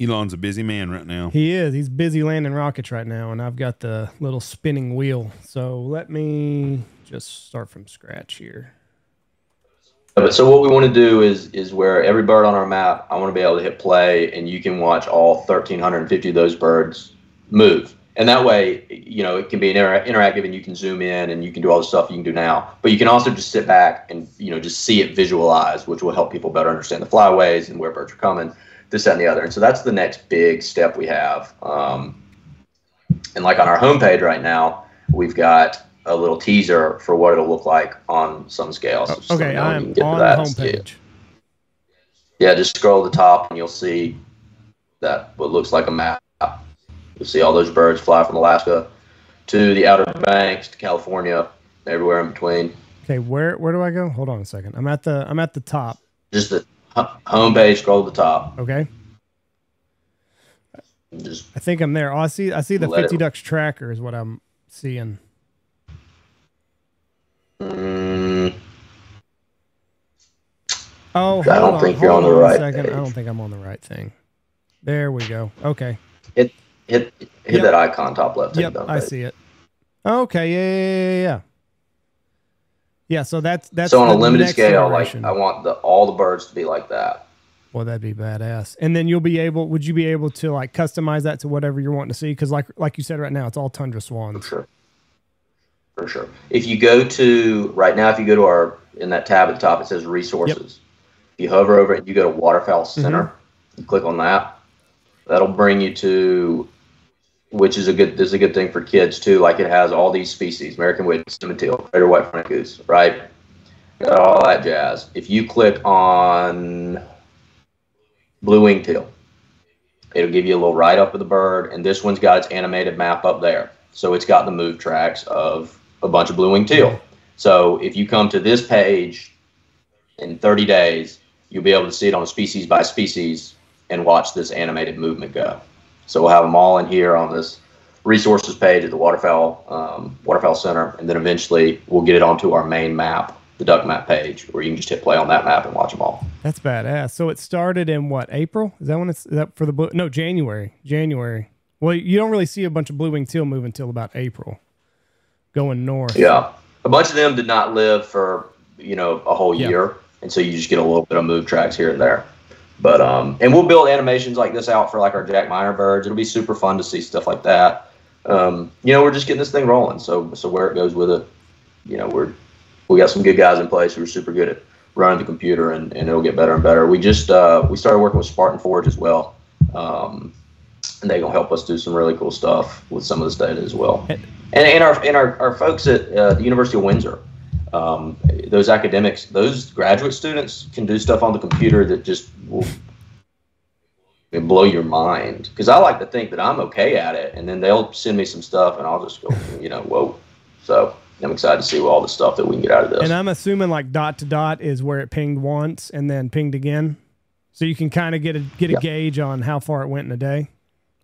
Elon's a busy man right now. He is. He's busy landing rockets right now, and I've got the little spinning wheel. So let me just start from scratch here. But so what we want to do is is where every bird on our map, I want to be able to hit play, and you can watch all 1,350 of those birds move. And that way, you know, it can be inter- interactive, and you can zoom in, and you can do all the stuff you can do now. But you can also just sit back and you know just see it visualized, which will help people better understand the flyways and where birds are coming, this, that, and the other. And so that's the next big step we have. Um, and like on our homepage right now, we've got a little teaser for what it'll look like on some scale So just let me Okay, i am can get to on that the homepage. Yeah, just scroll to the top and you'll see that what looks like a map. You'll see all those birds fly from Alaska to the Outer Banks to California, everywhere in between. Okay, where where do I go? Hold on a second. I'm at the I'm at the top. Just the home page, scroll to the top. Okay, Just I think I'm there. Oh, I see I see the 50 it- ducks tracker is what I'm seeing. mm, Oh, I don't on, think you're hold on the right second. I don't think I'm on the right thing. There we go. Okay. hit hit hit Yep. that icon top left. Yep, I see it. Oh, okay, yeah, yeah, yeah, yeah. Yeah, so that's that's So on a limited scale, like. I want the all the birds to be like that. Well, that'd be badass. And then you'll be able. Would you be able to like customize that to whatever you're wanting to see? Because like like you said right now, it's all tundra swans. For sure. For sure. If you go to right now, if you go to our in that tab at the top, it says resources. If you hover over it, you go to waterfowl center. Mm-hmm. You click on that. That'll bring you to, which is a good. This is a good thing for kids too. Like it has all these species: American wood, cinnamon teal, greater white-fronted goose, right? Got all that jazz. If you click on blue wing teal, it'll give you a little write up of the bird, and this one's got its animated map up there. So it's got the move tracks of a bunch of blue wing teal. So if you come to this page in 30 days, you'll be able to see it on a species by species and watch this animated movement go. So we'll have them all in here on this resources page at the waterfowl um, waterfowl center, and then eventually we'll get it onto our main map, the duck map page, where you can just hit play on that map and watch them all. That's badass. So it started in what April? Is that when it's that for the blue? No, January. January. Well, you don't really see a bunch of blue winged teal move until about April, going north. Yeah, a bunch of them did not live for you know a whole Yeah. year, and so you just get a little bit of move tracks here and there. But um, and we'll build animations like this out for like our Jack Miner birds. It'll be super fun to see stuff like that. Um, you know, we're just getting this thing rolling. So so where it goes with it, you know, we're we got some good guys in place who are super good at running the computer, and, and it'll get better and better. We just uh, we started working with Spartan Forge as well. Um, and they're gonna help us do some really cool stuff with some of this data as well. And, and our and our, our folks at uh, the University of Windsor, um, those academics, those graduate students can do stuff on the computer that just will blow your mind. Because I like to think that I'm okay at it, and then they'll send me some stuff, and I'll just go, you know, whoa. So I'm excited to see all the stuff that we can get out of this. And I'm assuming like dot to dot is where it pinged once and then pinged again, so you can kind of get a get a Yeah. gauge on how far it went in a day,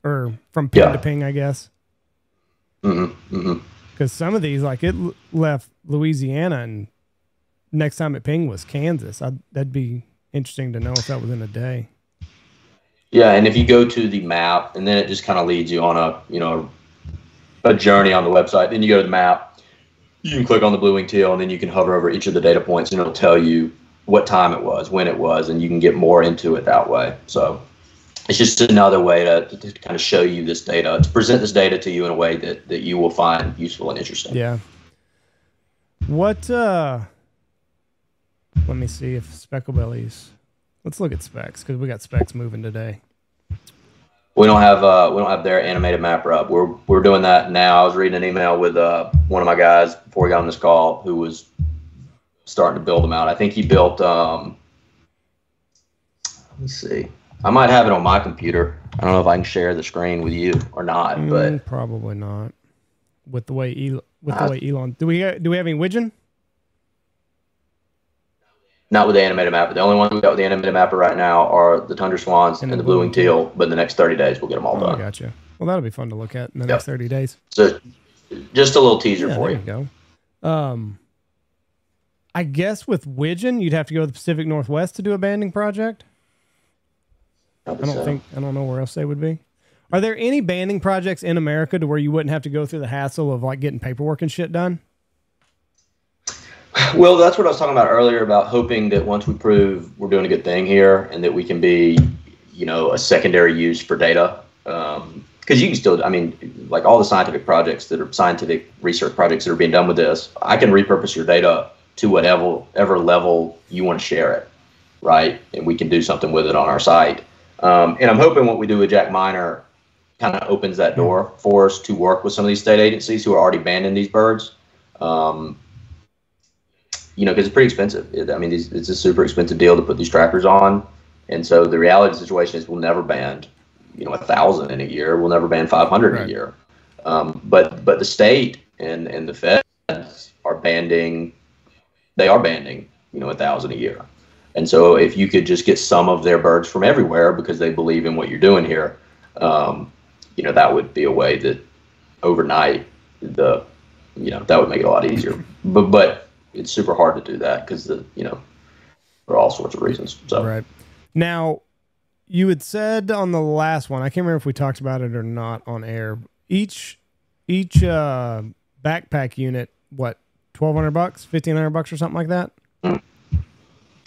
or from ping Yeah. to ping, I guess. hmm hmm Because some of these, like it left Louisiana, and next time it pinged was Kansas. I'd, that'd be interesting to know if that was in a day. Yeah, and if you go to the map, and then it just kind of leads you on a you know a journey on the website. Then you go to the map, you can click on the blue wing teal, and then you can hover over each of the data points, and it'll tell you what time it was, when it was, and you can get more into it that way. So it's just another way to, to kind of show you this data, to present this data to you in a way that that you will find useful and interesting. Yeah. What? uh Let me see if specklebellies. Let's look at specs because we got specs moving today. We don't have uh, we don't have their animated mapper up. We're we're doing that now. I was reading an email with uh, one of my guys before we got on this call who was starting to build them out. I think he built. Um, let me see. I might have it on my computer. I don't know if I can share the screen with you or not, but Mm, probably not. With the way El- with Uh, the way Elon, do we do we have any widgeon? not with the animated mapper. The only ones we got with the animated mapper right now are the tundra swans and, the blue wing teal. But in the next thirty days, we'll get them all Oh, I done. gotcha. Well, that'll be fun to look at in the Yep. next thirty days. So just a little teaser Yeah, for there you. you go. Um, I guess with widgeon, you'd have to go to the Pacific Northwest to do a banding project. I don't So- think I don't know where else they would be. Are there any banding projects in America to where you wouldn't have to go through the hassle of like getting paperwork and shit done? Well, that's what I was talking about earlier about hoping that once we prove we're doing a good thing here and that we can be, you know, a secondary use for data. Because you can still, I mean, like all the scientific projects that are scientific research projects that are being done with this, I can repurpose your data to whatever ever level you want to share it, right? And we can do something with it on our site. Um, and I'm hoping what we do with Jack Miner kind of opens that door for us to work with some of these state agencies who are already banning these birds. Um, you know, because it's pretty expensive. It, I mean, it's, it's a super expensive deal to put these trackers on, and so the reality of the situation is we'll never ban, you know, a thousand in a year. We'll never ban five hundred in Right. a year. Um, but but the state and and the feds are banding, they are banding, you know, a thousand a year. And so if you could just get some of their birds from everywhere because they believe in what you're doing here, um, you know, that would be a way that overnight the, you know, that would make it a lot easier. But but it's super hard to do that because the you know for all sorts of reasons. So Right. Now, you had said on the last one, I can't remember if we talked about it or not on air. Each each uh, backpack unit, what, twelve hundred bucks, fifteen hundred bucks, or something like that. twelve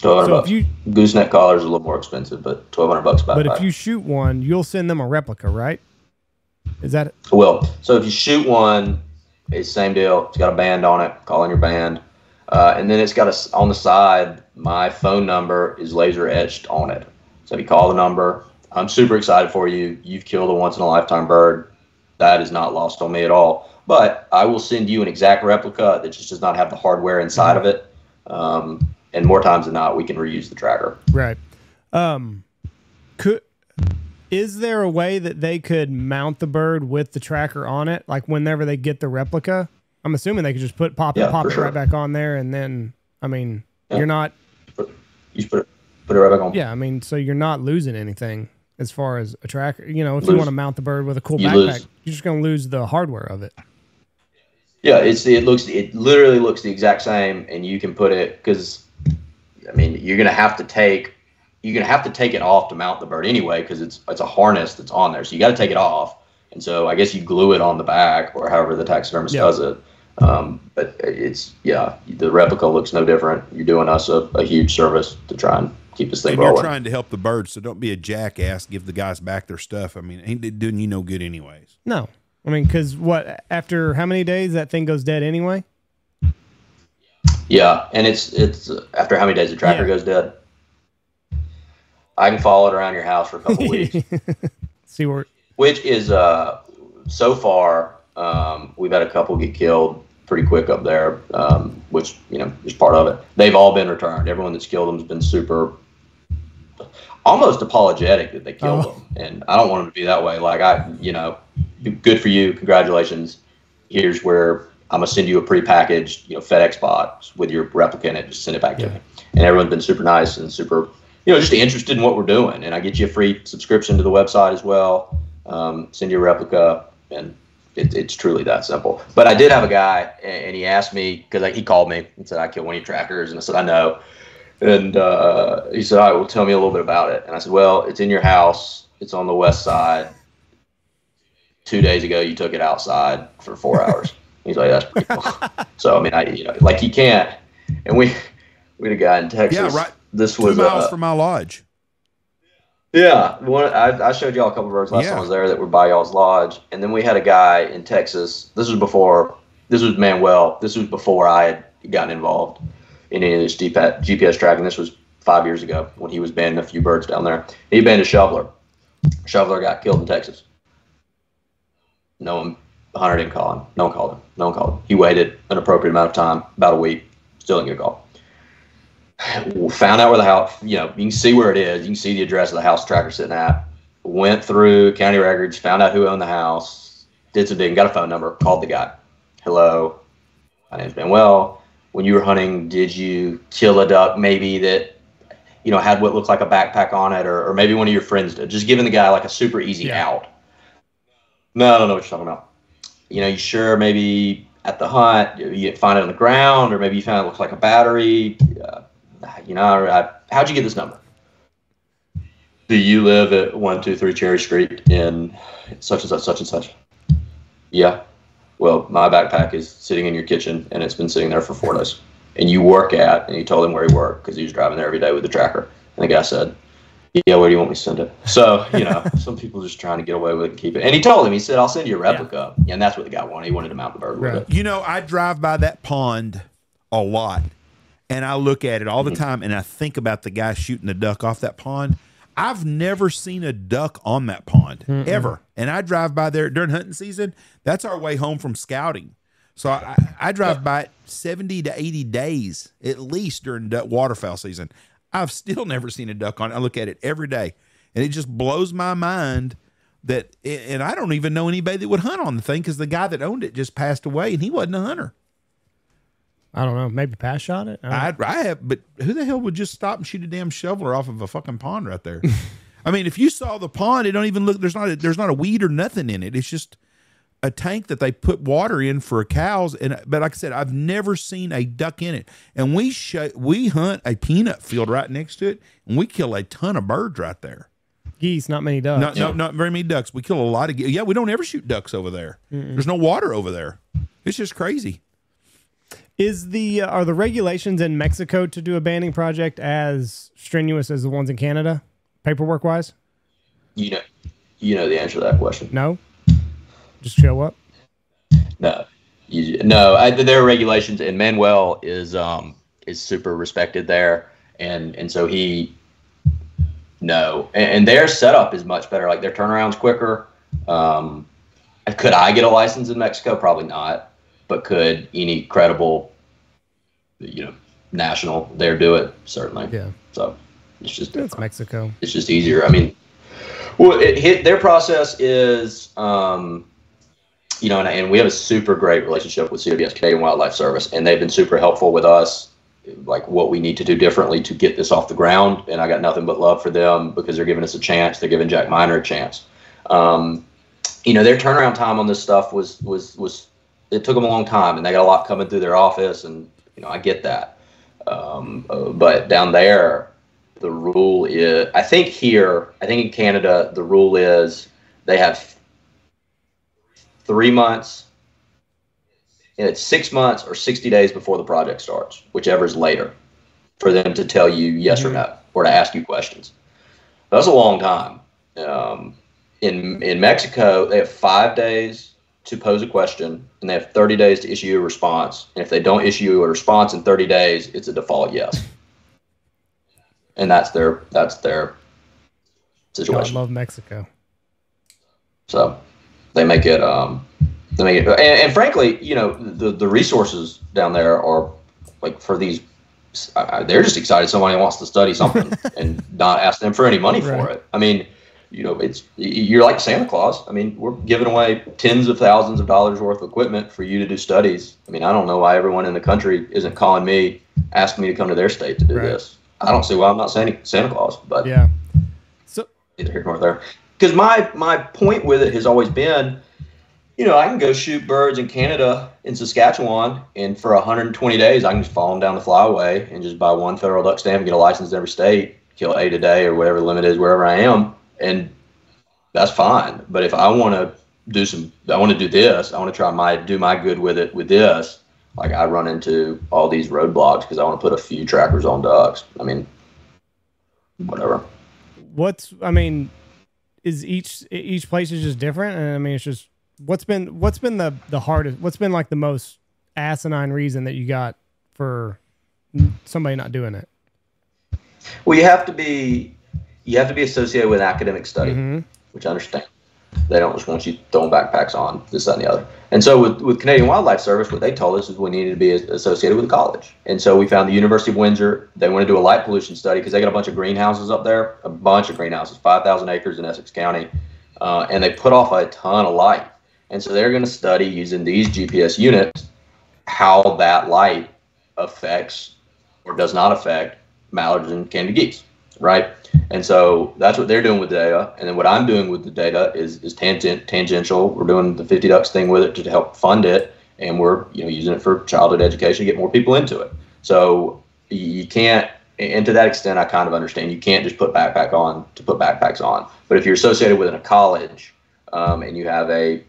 hundred So if bucks. you Gooseneck collars are a little more expensive, but twelve hundred bucks. but if you shoot one, you'll send them a replica, right? Is that it? Well, so if you shoot one, it's same deal. It's got a band on it. Call in your band, uh, and then it's got a on the side. My phone number is laser etched on it. So if you call the number, I'm super excited for you. You've killed a once in a lifetime bird. That is not lost on me at all. But I will send you an exact replica that just does not have the hardware inside of it. Um, and more times than not, we can reuse the tracker. right? Um, could is there a way that they could mount the bird with the tracker on it, like whenever they get the replica? I'm assuming they could just put pop it, pop it sure. right back on there, and then I mean, Yeah. you're not You just put it, put it right back on. Yeah, I mean, so you're not losing anything as far as a tracker. You know, if you want to mount the bird with a cool you backpack, lose. you're just going to lose the hardware of it. Yeah, it's it looks it literally looks the exact same, and you can put it because, I mean, you're gonna have to take you're gonna have to take it off to mount the bird anyway because it's it's a harness that's on there, so you got to take it off, and so I guess you glue it on the back or however the taxidermist Yeah. does it. Um, but it's yeah, the replica looks no different. You're doing us a, a huge service to try and keep this thing And you're rolling. trying to help the birds, so don't be a jackass. Give the guys back their stuff. I mean, ain't doing you no good anyways. No, I mean, because what after how many days that thing goes dead anyway? Yeah, and it's it's uh, after how many days the tracker Yeah. goes dead. I can follow it around your house for a couple weeks. See where which is uh so far um, we've had a couple get killed pretty quick up there um, which you know is part of it. They've all been returned. Everyone that's killed them has been super almost apologetic that they killed Oh. them. And i don't want them to be that way. Like i you know good for you. Congratulations. Here's where i'm gonna send you a pre-packaged you know fedex box with your replica in it just send it back to Yeah. me. And everyone's been super nice and super you know just interested in what we're doing. And i get you a free subscription to the website as well. Um, send you a replica and it, it's truly that simple. But i did have a guy and he asked me because he called me and said i killed one of your trackers and i said i know. And uh, he said all right well tell me a little bit about it. And i said well it's in your house. It's on the west side. Two days ago you took it outside for four hours. He's like that's pretty cool. So i mean i you know like he can't. And we we had a guy in texas Yeah, right. This Two was miles uh, from my lodge. yeah, one, I, I showed y'all a couple birds last Yeah. time I was there that were by y'all's lodge, and then we had a guy in Texas. This was before. This was Manuel. This was before I had gotten involved in any of this GPS, GPS tracking. This was five years ago when he was banding a few birds down there. He banded a shoveler. Shoveler got killed in Texas. No one, hunter didn't call him. No one called him. No one called him. He waited an appropriate amount of time, about a week, still didn't get a call found out where the house, you know, you can see where it is. You can see the address of the house tracker sitting at. Went through county records, found out who owned the house, did some digging, got a phone number, called the guy. Hello, my name's Manuel. When you were hunting, did you kill a duck maybe that, you know, had what looked like a backpack on it, or, or maybe one of your friends did? Just giving the guy like a super easy Yeah. out. No, I don't know what you're talking about. You know, you sure maybe at the hunt you find it on the ground, or maybe you found it looks like a battery. Uh, you know, I, how'd you get this number? Do you live at one two three Cherry Street in such and such, such and such? Yeah. Well, my backpack is sitting in your kitchen, and it's been sitting there for four days. And you work at, and he told him where he worked because he was driving there every day with the tracker. And the guy said, "Yeah, where do you want me to send it?" So you know, some people just trying to get away with it and keep it. And he told him, he said, "I'll send you a replica," and that's what the guy wanted. He wanted to mount the bird with Right. it. You know, I drive by that pond a lot and I look at it all the mm. time and I think about the guy shooting the duck off that pond. I've never seen a duck on that pond ever. And I drive by there during hunting season. That's our way home from scouting. So I, I drive by it 70 to 80 days at least during duck waterfowl season. I've still never seen a duck on it. I look at it every day and it just blows my mind that, and I don't even know anybody that would hunt on the thing because the guy that owned it just passed away and he wasn't a hunter. I don't know. Maybe pass shot it. I I, I have, but who the hell would just stop and shoot a damn shoveler off of a fucking pond right there? I mean, if you saw the pond, it don't even look. There's not a, there's not a weed or nothing in it. It's just a tank that they put water in for cows. And but like I said, I've never seen a duck in it. And we sh- we hunt a peanut field right next to it, and we kill a ton of birds right there. Geese, not many ducks. Not not not very many ducks. We kill a lot of. ge- Yeah, we don't ever shoot ducks over there. There's no water over there. It's just crazy. Is the uh, are the regulations in Mexico to do a banning project as strenuous as the ones in Canada, paperwork wise? You know, you know the answer to that question. No. Just show up. No, you, no. I, there are regulations, and Manuel is um is super respected there, and and so he no, and, and their setup is much better. Like their turnaround's quicker. Um, could I get a license in Mexico? Probably not, but could any credible, you know, national there do it? Certainly. Yeah, So it's just it's Mexico. it's just easier. I mean, well, it hit their process is, um, you know, and, and we have a super great relationship with CWS Canadian Wildlife Service, and they've been super helpful with us like what we need to do differently to get this off the ground. And I got nothing but love for them because they're giving us a chance. They're giving Jack Miner a chance. Um, you know, their turnaround time on this stuff was was was it took them a long time, and they got a lot coming through their office, and you know, I get that. Um, uh, but down there, the rule is, I think here, I think in Canada, the rule is they have three months and it's six months or 60 days before the project starts, whichever is later, for them to tell you yes mm-hmm. or no or to ask you questions. That's a long time. Um, in in Mexico, they have five days to pose a question, and they have 30 days to issue a response. And if they don't issue a response in 30 days, it's a default yes. And that's their that's their situation. I love Mexico. So they make it um, I mean, and, and, frankly, you know, the the resources down there are like for these. Uh, they're just excited somebody wants to study something and not ask them for any money right. for it. I mean, you know, it's you're like Santa Claus. I mean, we're giving away tens of thousands of dollars worth of equipment for you to do studies. I mean, I don't know why everyone in the country isn't calling me, asking me to come to their state to do right. this. I don't see why I'm not Santa Santa Claus, but yeah. So either here nor there. Because my my point with it has always been you know, I can go shoot birds in Canada, in Saskatchewan, and for 120 days, I can just follow them down the flyway and just buy one federal duck stamp and get a license in every state, kill eight a day or whatever the limit is wherever I am, and that's fine. But if I want to do some, I want to do this, I want to try my do my good with it with this. Like I run into all these roadblocks because I want to put a few trackers on ducks. I mean, whatever. What's I mean, is each each place is just different, and I mean it's just what's been what's been the the hardest? What's been like the most asinine reason that you got for somebody not doing it? Well, you have to be you have to be associated with academic study, mm-hmm. which I understand. They don't just want you throwing backpacks on this, that, and the other. And so with, with Canadian Wildlife Service, what they told us is we needed to be associated with a college. And so we found the University of Windsor. They want to do a light pollution study because they got a bunch of greenhouses up there, a bunch of greenhouses, 5,000 acres in Essex County. Uh, and they put off a ton of light. And so they're going to study using these GPS units how that light affects or does not affect mallards and Canada geese, right? And so that's what they're doing with the data. And then what I'm doing with the data is is tangent tangential. We're doing the 50 ducks thing with it to help fund it, and we're you know using it for childhood education to get more people into it. So you can't and to that extent, I kind of understand. You can't just put backpack on to put backpacks on. But if you're associated with a college um, and you have a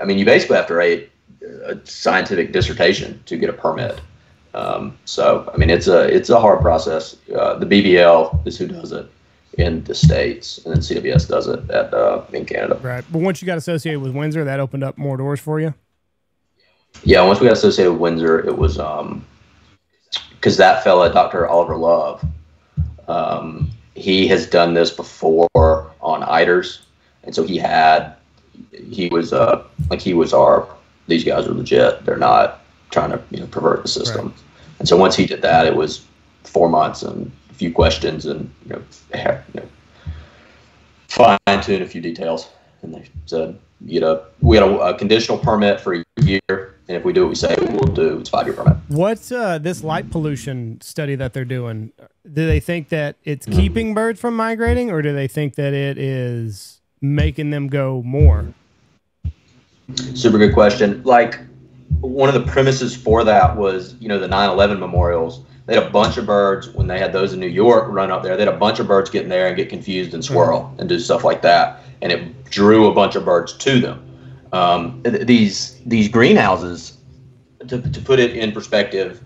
I mean, you basically have to write a scientific dissertation to get a permit. Um, so, I mean, it's a it's a hard process. Uh, the BBL is who does it in the states, and then CWS does it at uh, in Canada. Right, but once you got associated with Windsor, that opened up more doors for you. Yeah, once we got associated with Windsor, it was um because that fella, Dr. Oliver Love, um, he has done this before on eiders, and so he had he was uh like he was our these guys are legit. They're not trying to you know pervert the system. Right. And so once he did that, it was four months and a few questions and you know, you know fine tune a few details. And they said, you know, we had a, a, conditional permit for a year, and if we do what we say we'll do, it's five year permit. What's uh, this light pollution study that they're doing? Do they think that it's keeping birds from migrating, or do they think that it is making them go more? Super good question. Like one of the premises for that was, you know, the 9/11 memorials. They had a bunch of birds when they had those in New York run up there. They had a bunch of birds get in there and get confused and swirl mm-hmm. and do stuff like that, and it drew a bunch of birds to them. Um, these these greenhouses, to, to put it in perspective,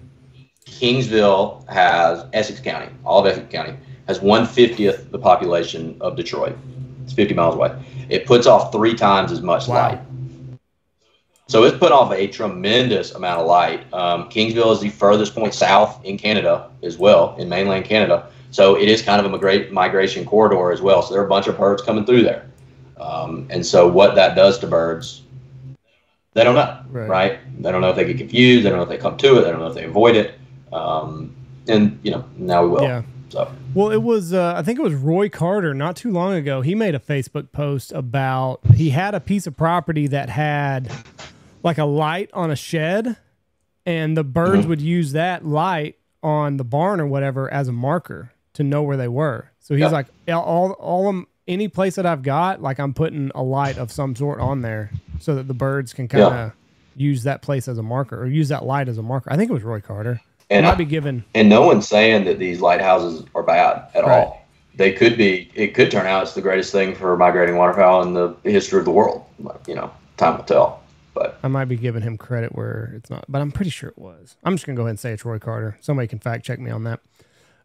Kingsville has Essex County, all of Essex County has one fiftieth the population of Detroit. It's 50 miles away. It puts off three times as much wow. light. So it's put off a tremendous amount of light. Um, Kingsville is the furthest point south in Canada as well, in mainland Canada. So it is kind of a migra- migration corridor as well. So there are a bunch of birds coming through there. Um, and so what that does to birds, they don't know, right. right. They don't know if they get confused. They don't know if they come to it. They don't know if they avoid it. Um, and you know, now we will. Yeah. So. Well, it was uh, I think it was Roy Carter not too long ago. He made a Facebook post about he had a piece of property that had like a light on a shed, and the birds mm-hmm. would use that light on the barn or whatever as a marker to know where they were. So he's like, "Yeah, all all them any place that I've got, like I'm putting a light of some sort on there so that the birds can kind of use that place as a marker or use that light as a marker. I think it was Roy Carter. And might I- be given And no one's saying that these lighthouses are bad at Right. all. They could be. It could turn out it's the greatest thing for migrating waterfowl in the history of the world. You know, time will tell. But I might be giving him credit where it's not, but I'm pretty sure it was. I'm just gonna go ahead and say it's Roy Carter. Somebody can fact check me on that.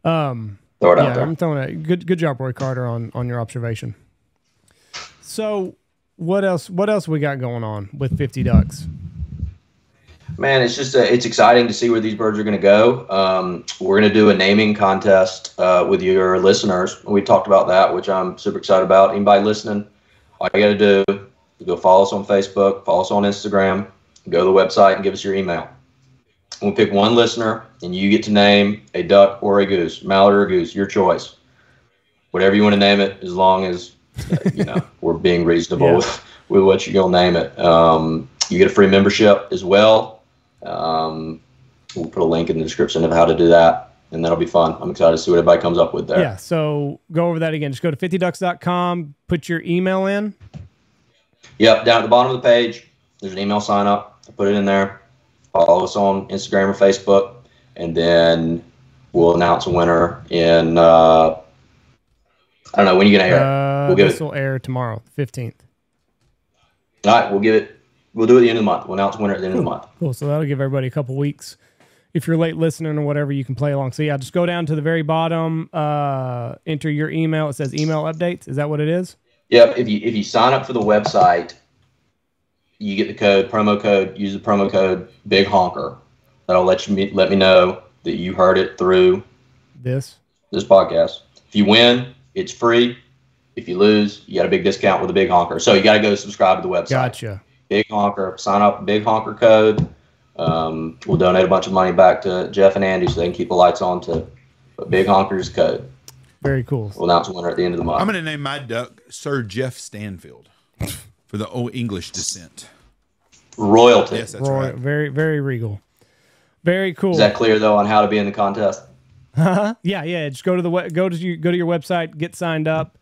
Um, throw it out there. I'm throwing it. Good, good job, Roy Carter, on on your observation. So, what else? What else we got going on with 50 ducks? Man, it's just uh, it's exciting to see where these birds are going to go. Um, we're going to do a naming contest uh, with your listeners. We talked about that, which I'm super excited about. Anybody listening, all you got to do go follow us on Facebook, follow us on Instagram, go to the website, and give us your email. We'll pick one listener, and you get to name a duck or a goose, mallard or goose, your choice. Whatever you want to name it, as long as uh, you know we're being reasonable Yeah. with, with what you're gonna name it. Um, you get a free membership as well. Um, we'll put a link in the description of how to do that, and that'll be fun. I'm excited to see what everybody comes up with there. Yeah. So go over that again. Just go to 50ducks.com, put your email in. Yep, down at the bottom of the page, there's an email sign up. I put it in there. Follow us on Instagram or Facebook, and then we'll announce a winner in. Uh, I don't know when you're gonna air. Uh, We'll give this it- will air tomorrow, 15th. All right, we'll give it. We'll do it at the end of the month. We'll announce a winner at the end of the month. Cool. So that'll give everybody a couple weeks. If you're late listening or whatever, you can play along. So yeah, just go down to the very bottom, uh, enter your email. It says email updates. Is that what it is? Yep. If you if you sign up for the website, you get the code promo code. Use the promo code Big Honker. That'll let you me, let me know that you heard it through This. this podcast. If you win, it's free. If you lose, you got a big discount with a Big Honker. So you got to go subscribe to the website. Gotcha. Big Honker. Sign up. Big Honker code. Um, we'll donate a bunch of money back to Jeff and Andy so they can keep the lights on too. But Big Honker's code. Very cool. We'll announce a winner at the end of the month. I'm going to name my duck Sir Jeff Stanfield for the old English descent. Royalty. Yes, that's Roy, right. Very, very regal. Very cool. Is that clear though on how to be in the contest? yeah, yeah. Just go to the we- go to you go to your website, get signed up,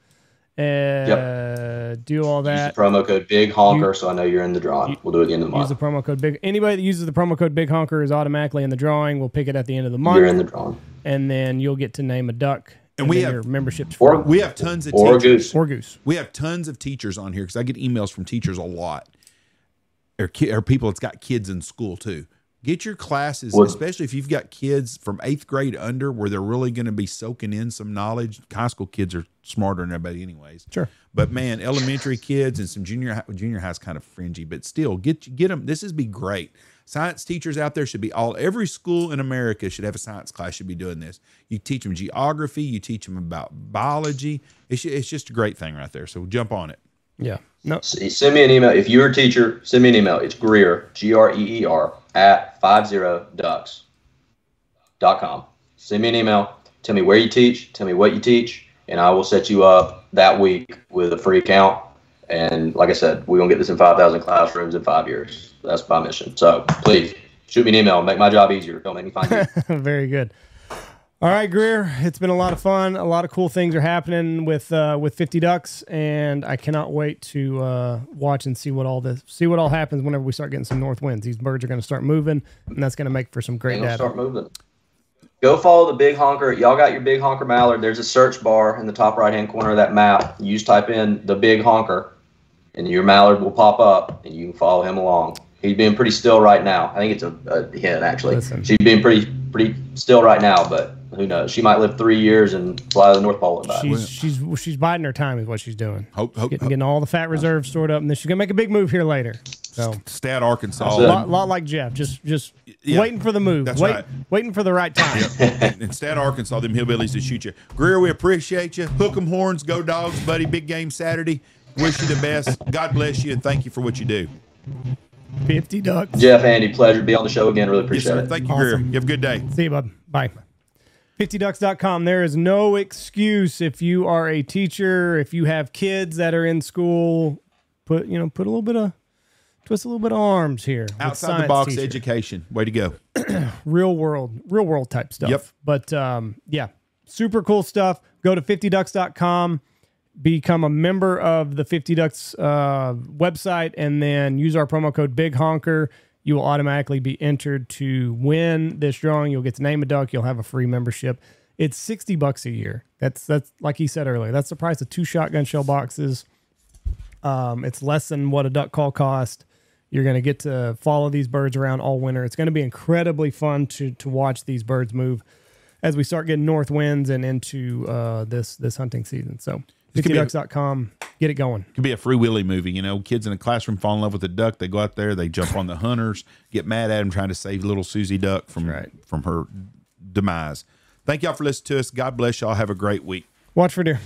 uh, do all Use that. the promo code Big Honker, so I know you're in the drawing. we'll do it at the end of the Use month. the promo code big. Anybody that uses the promo code Big Honker is automatically in the drawing. We'll pick it at the end of the month, You're in the drawing. and then you'll get to name a duck. And we have- your memberships Or free. We have tons of or teachers. goose. or goose. We have tons of teachers on here because I get emails from teachers a lot, or, ki- or people that's got kids in school too. Get your classes, Well- especially if you've got kids from eighth grade under, where they're really going to be soaking in some knowledge. High school kids are smarter than everybody, anyways. Sure. But man, elementary kids and some junior hi- junior high's kind of fringy, but still get get them. This is be great. Science teachers out there should be all. Every school in America should have a science class. Should be doing this. You teach them geography. You teach them about biology. It's it's just a great thing right there. So jump on it. Yeah. No. S- Send me an email. If you're a teacher, send me an email. It's Greer, G R E E R, at 50ducks.com. Send me an email. Tell me where you teach. Tell me what you teach. And I will set you up that week with a free account. And like I said, we're going to get this in 5,000 classrooms in five years. That's my mission. So please shoot me an email. Make my job easier. Don't make me find you. Very good. All right, Greer. It's been a lot of fun. A lot of cool things are happening with uh, with 50 Ducks, and I cannot wait to uh, watch and see what all this see what all happens whenever we start getting some north winds. These birds are going to start moving, and that's going to make for some great data. start moving. Go follow the big honker. Y'all got your big honker mallard. There's a search bar in the top right hand corner of that map. You just type in the big honker, and your mallard will pop up, and you can follow him along. He's being pretty still right now. I think it's a, a hen actually. Listen. She's being pretty pretty still right now, but who knows? She might live three years and fly to the North Pole and back. She's she's she's biding her time is what she's doing. Hope hope, Getting, getting all the fat reserves stored up, and then she's gonna make a big move here later. So Stat Arkansas. A lot, lot like Jeff, just just Yeah. waiting for the move, That's Wait, right. waiting for the right time. and Instead, Arkansas, them hillbillies to shoot you. Greer, we appreciate you. Hook 'em horns, go dogs, buddy. Big game Saturday. Wish you the best. God bless you, and thank you for what you do. 50 Ducks. Jeff, Andy, pleasure to be on the show again. Really appreciate sir. it. Thank you, Awesome. Greer. You have a good day. See you, bud. Bye. 50ducks.com. There is no excuse if you are a teacher, if you have kids that are in school, put, you know, put a little bit of twist a little bit of arms here. Outside the box teacher. education. Way to go. real world, real world type stuff. Yep. But um, yeah, super cool stuff. Go to 50ducks.com, become a member of the 50 Ducks uh, website, and then use our promo code Big Honker. You will automatically be entered to win this drawing. You'll get to name a duck. You'll have a free membership. It's 60 bucks a year. That's that's like he said earlier. That's the price of two shotgun shell boxes. Um, it's less than what a duck call cost. You're going to get to follow these birds around all winter. It's going to be incredibly fun to to watch these birds move as we start getting north winds and into uh, this this hunting season. So This could be a- 50ducks.com, get it going. Could be a free willy movie. You know, kids in a classroom fall in love with a duck. They go out there, they jump on the hunters, get mad at them, trying to save little Susie Duck from right. from her demise. Thank y'all for listening to us. God bless y'all. Have a great week. Watch for deer.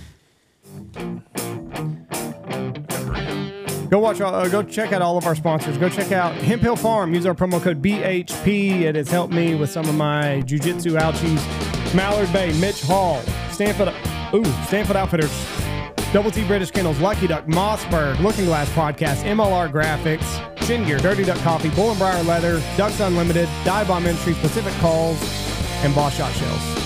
Go watch. Uh, go check out all of our sponsors. Go check out Hemp Hill Farm. Use our promo code BHP. It has helped me with some of my jujitsu ouchies. Mallard Bay, Mitch Hall, Stanford. Ooh, Stanford Outfitters. Double T British Kennels, Lucky Duck, Mossberg, Looking Glass Podcast, MLR Graphics, Shin Gear, Dirty Duck Coffee, Bull and Briar Leather, Ducks Unlimited, Dive Bomb Entry, Pacific Calls, and Boss Shot Shells.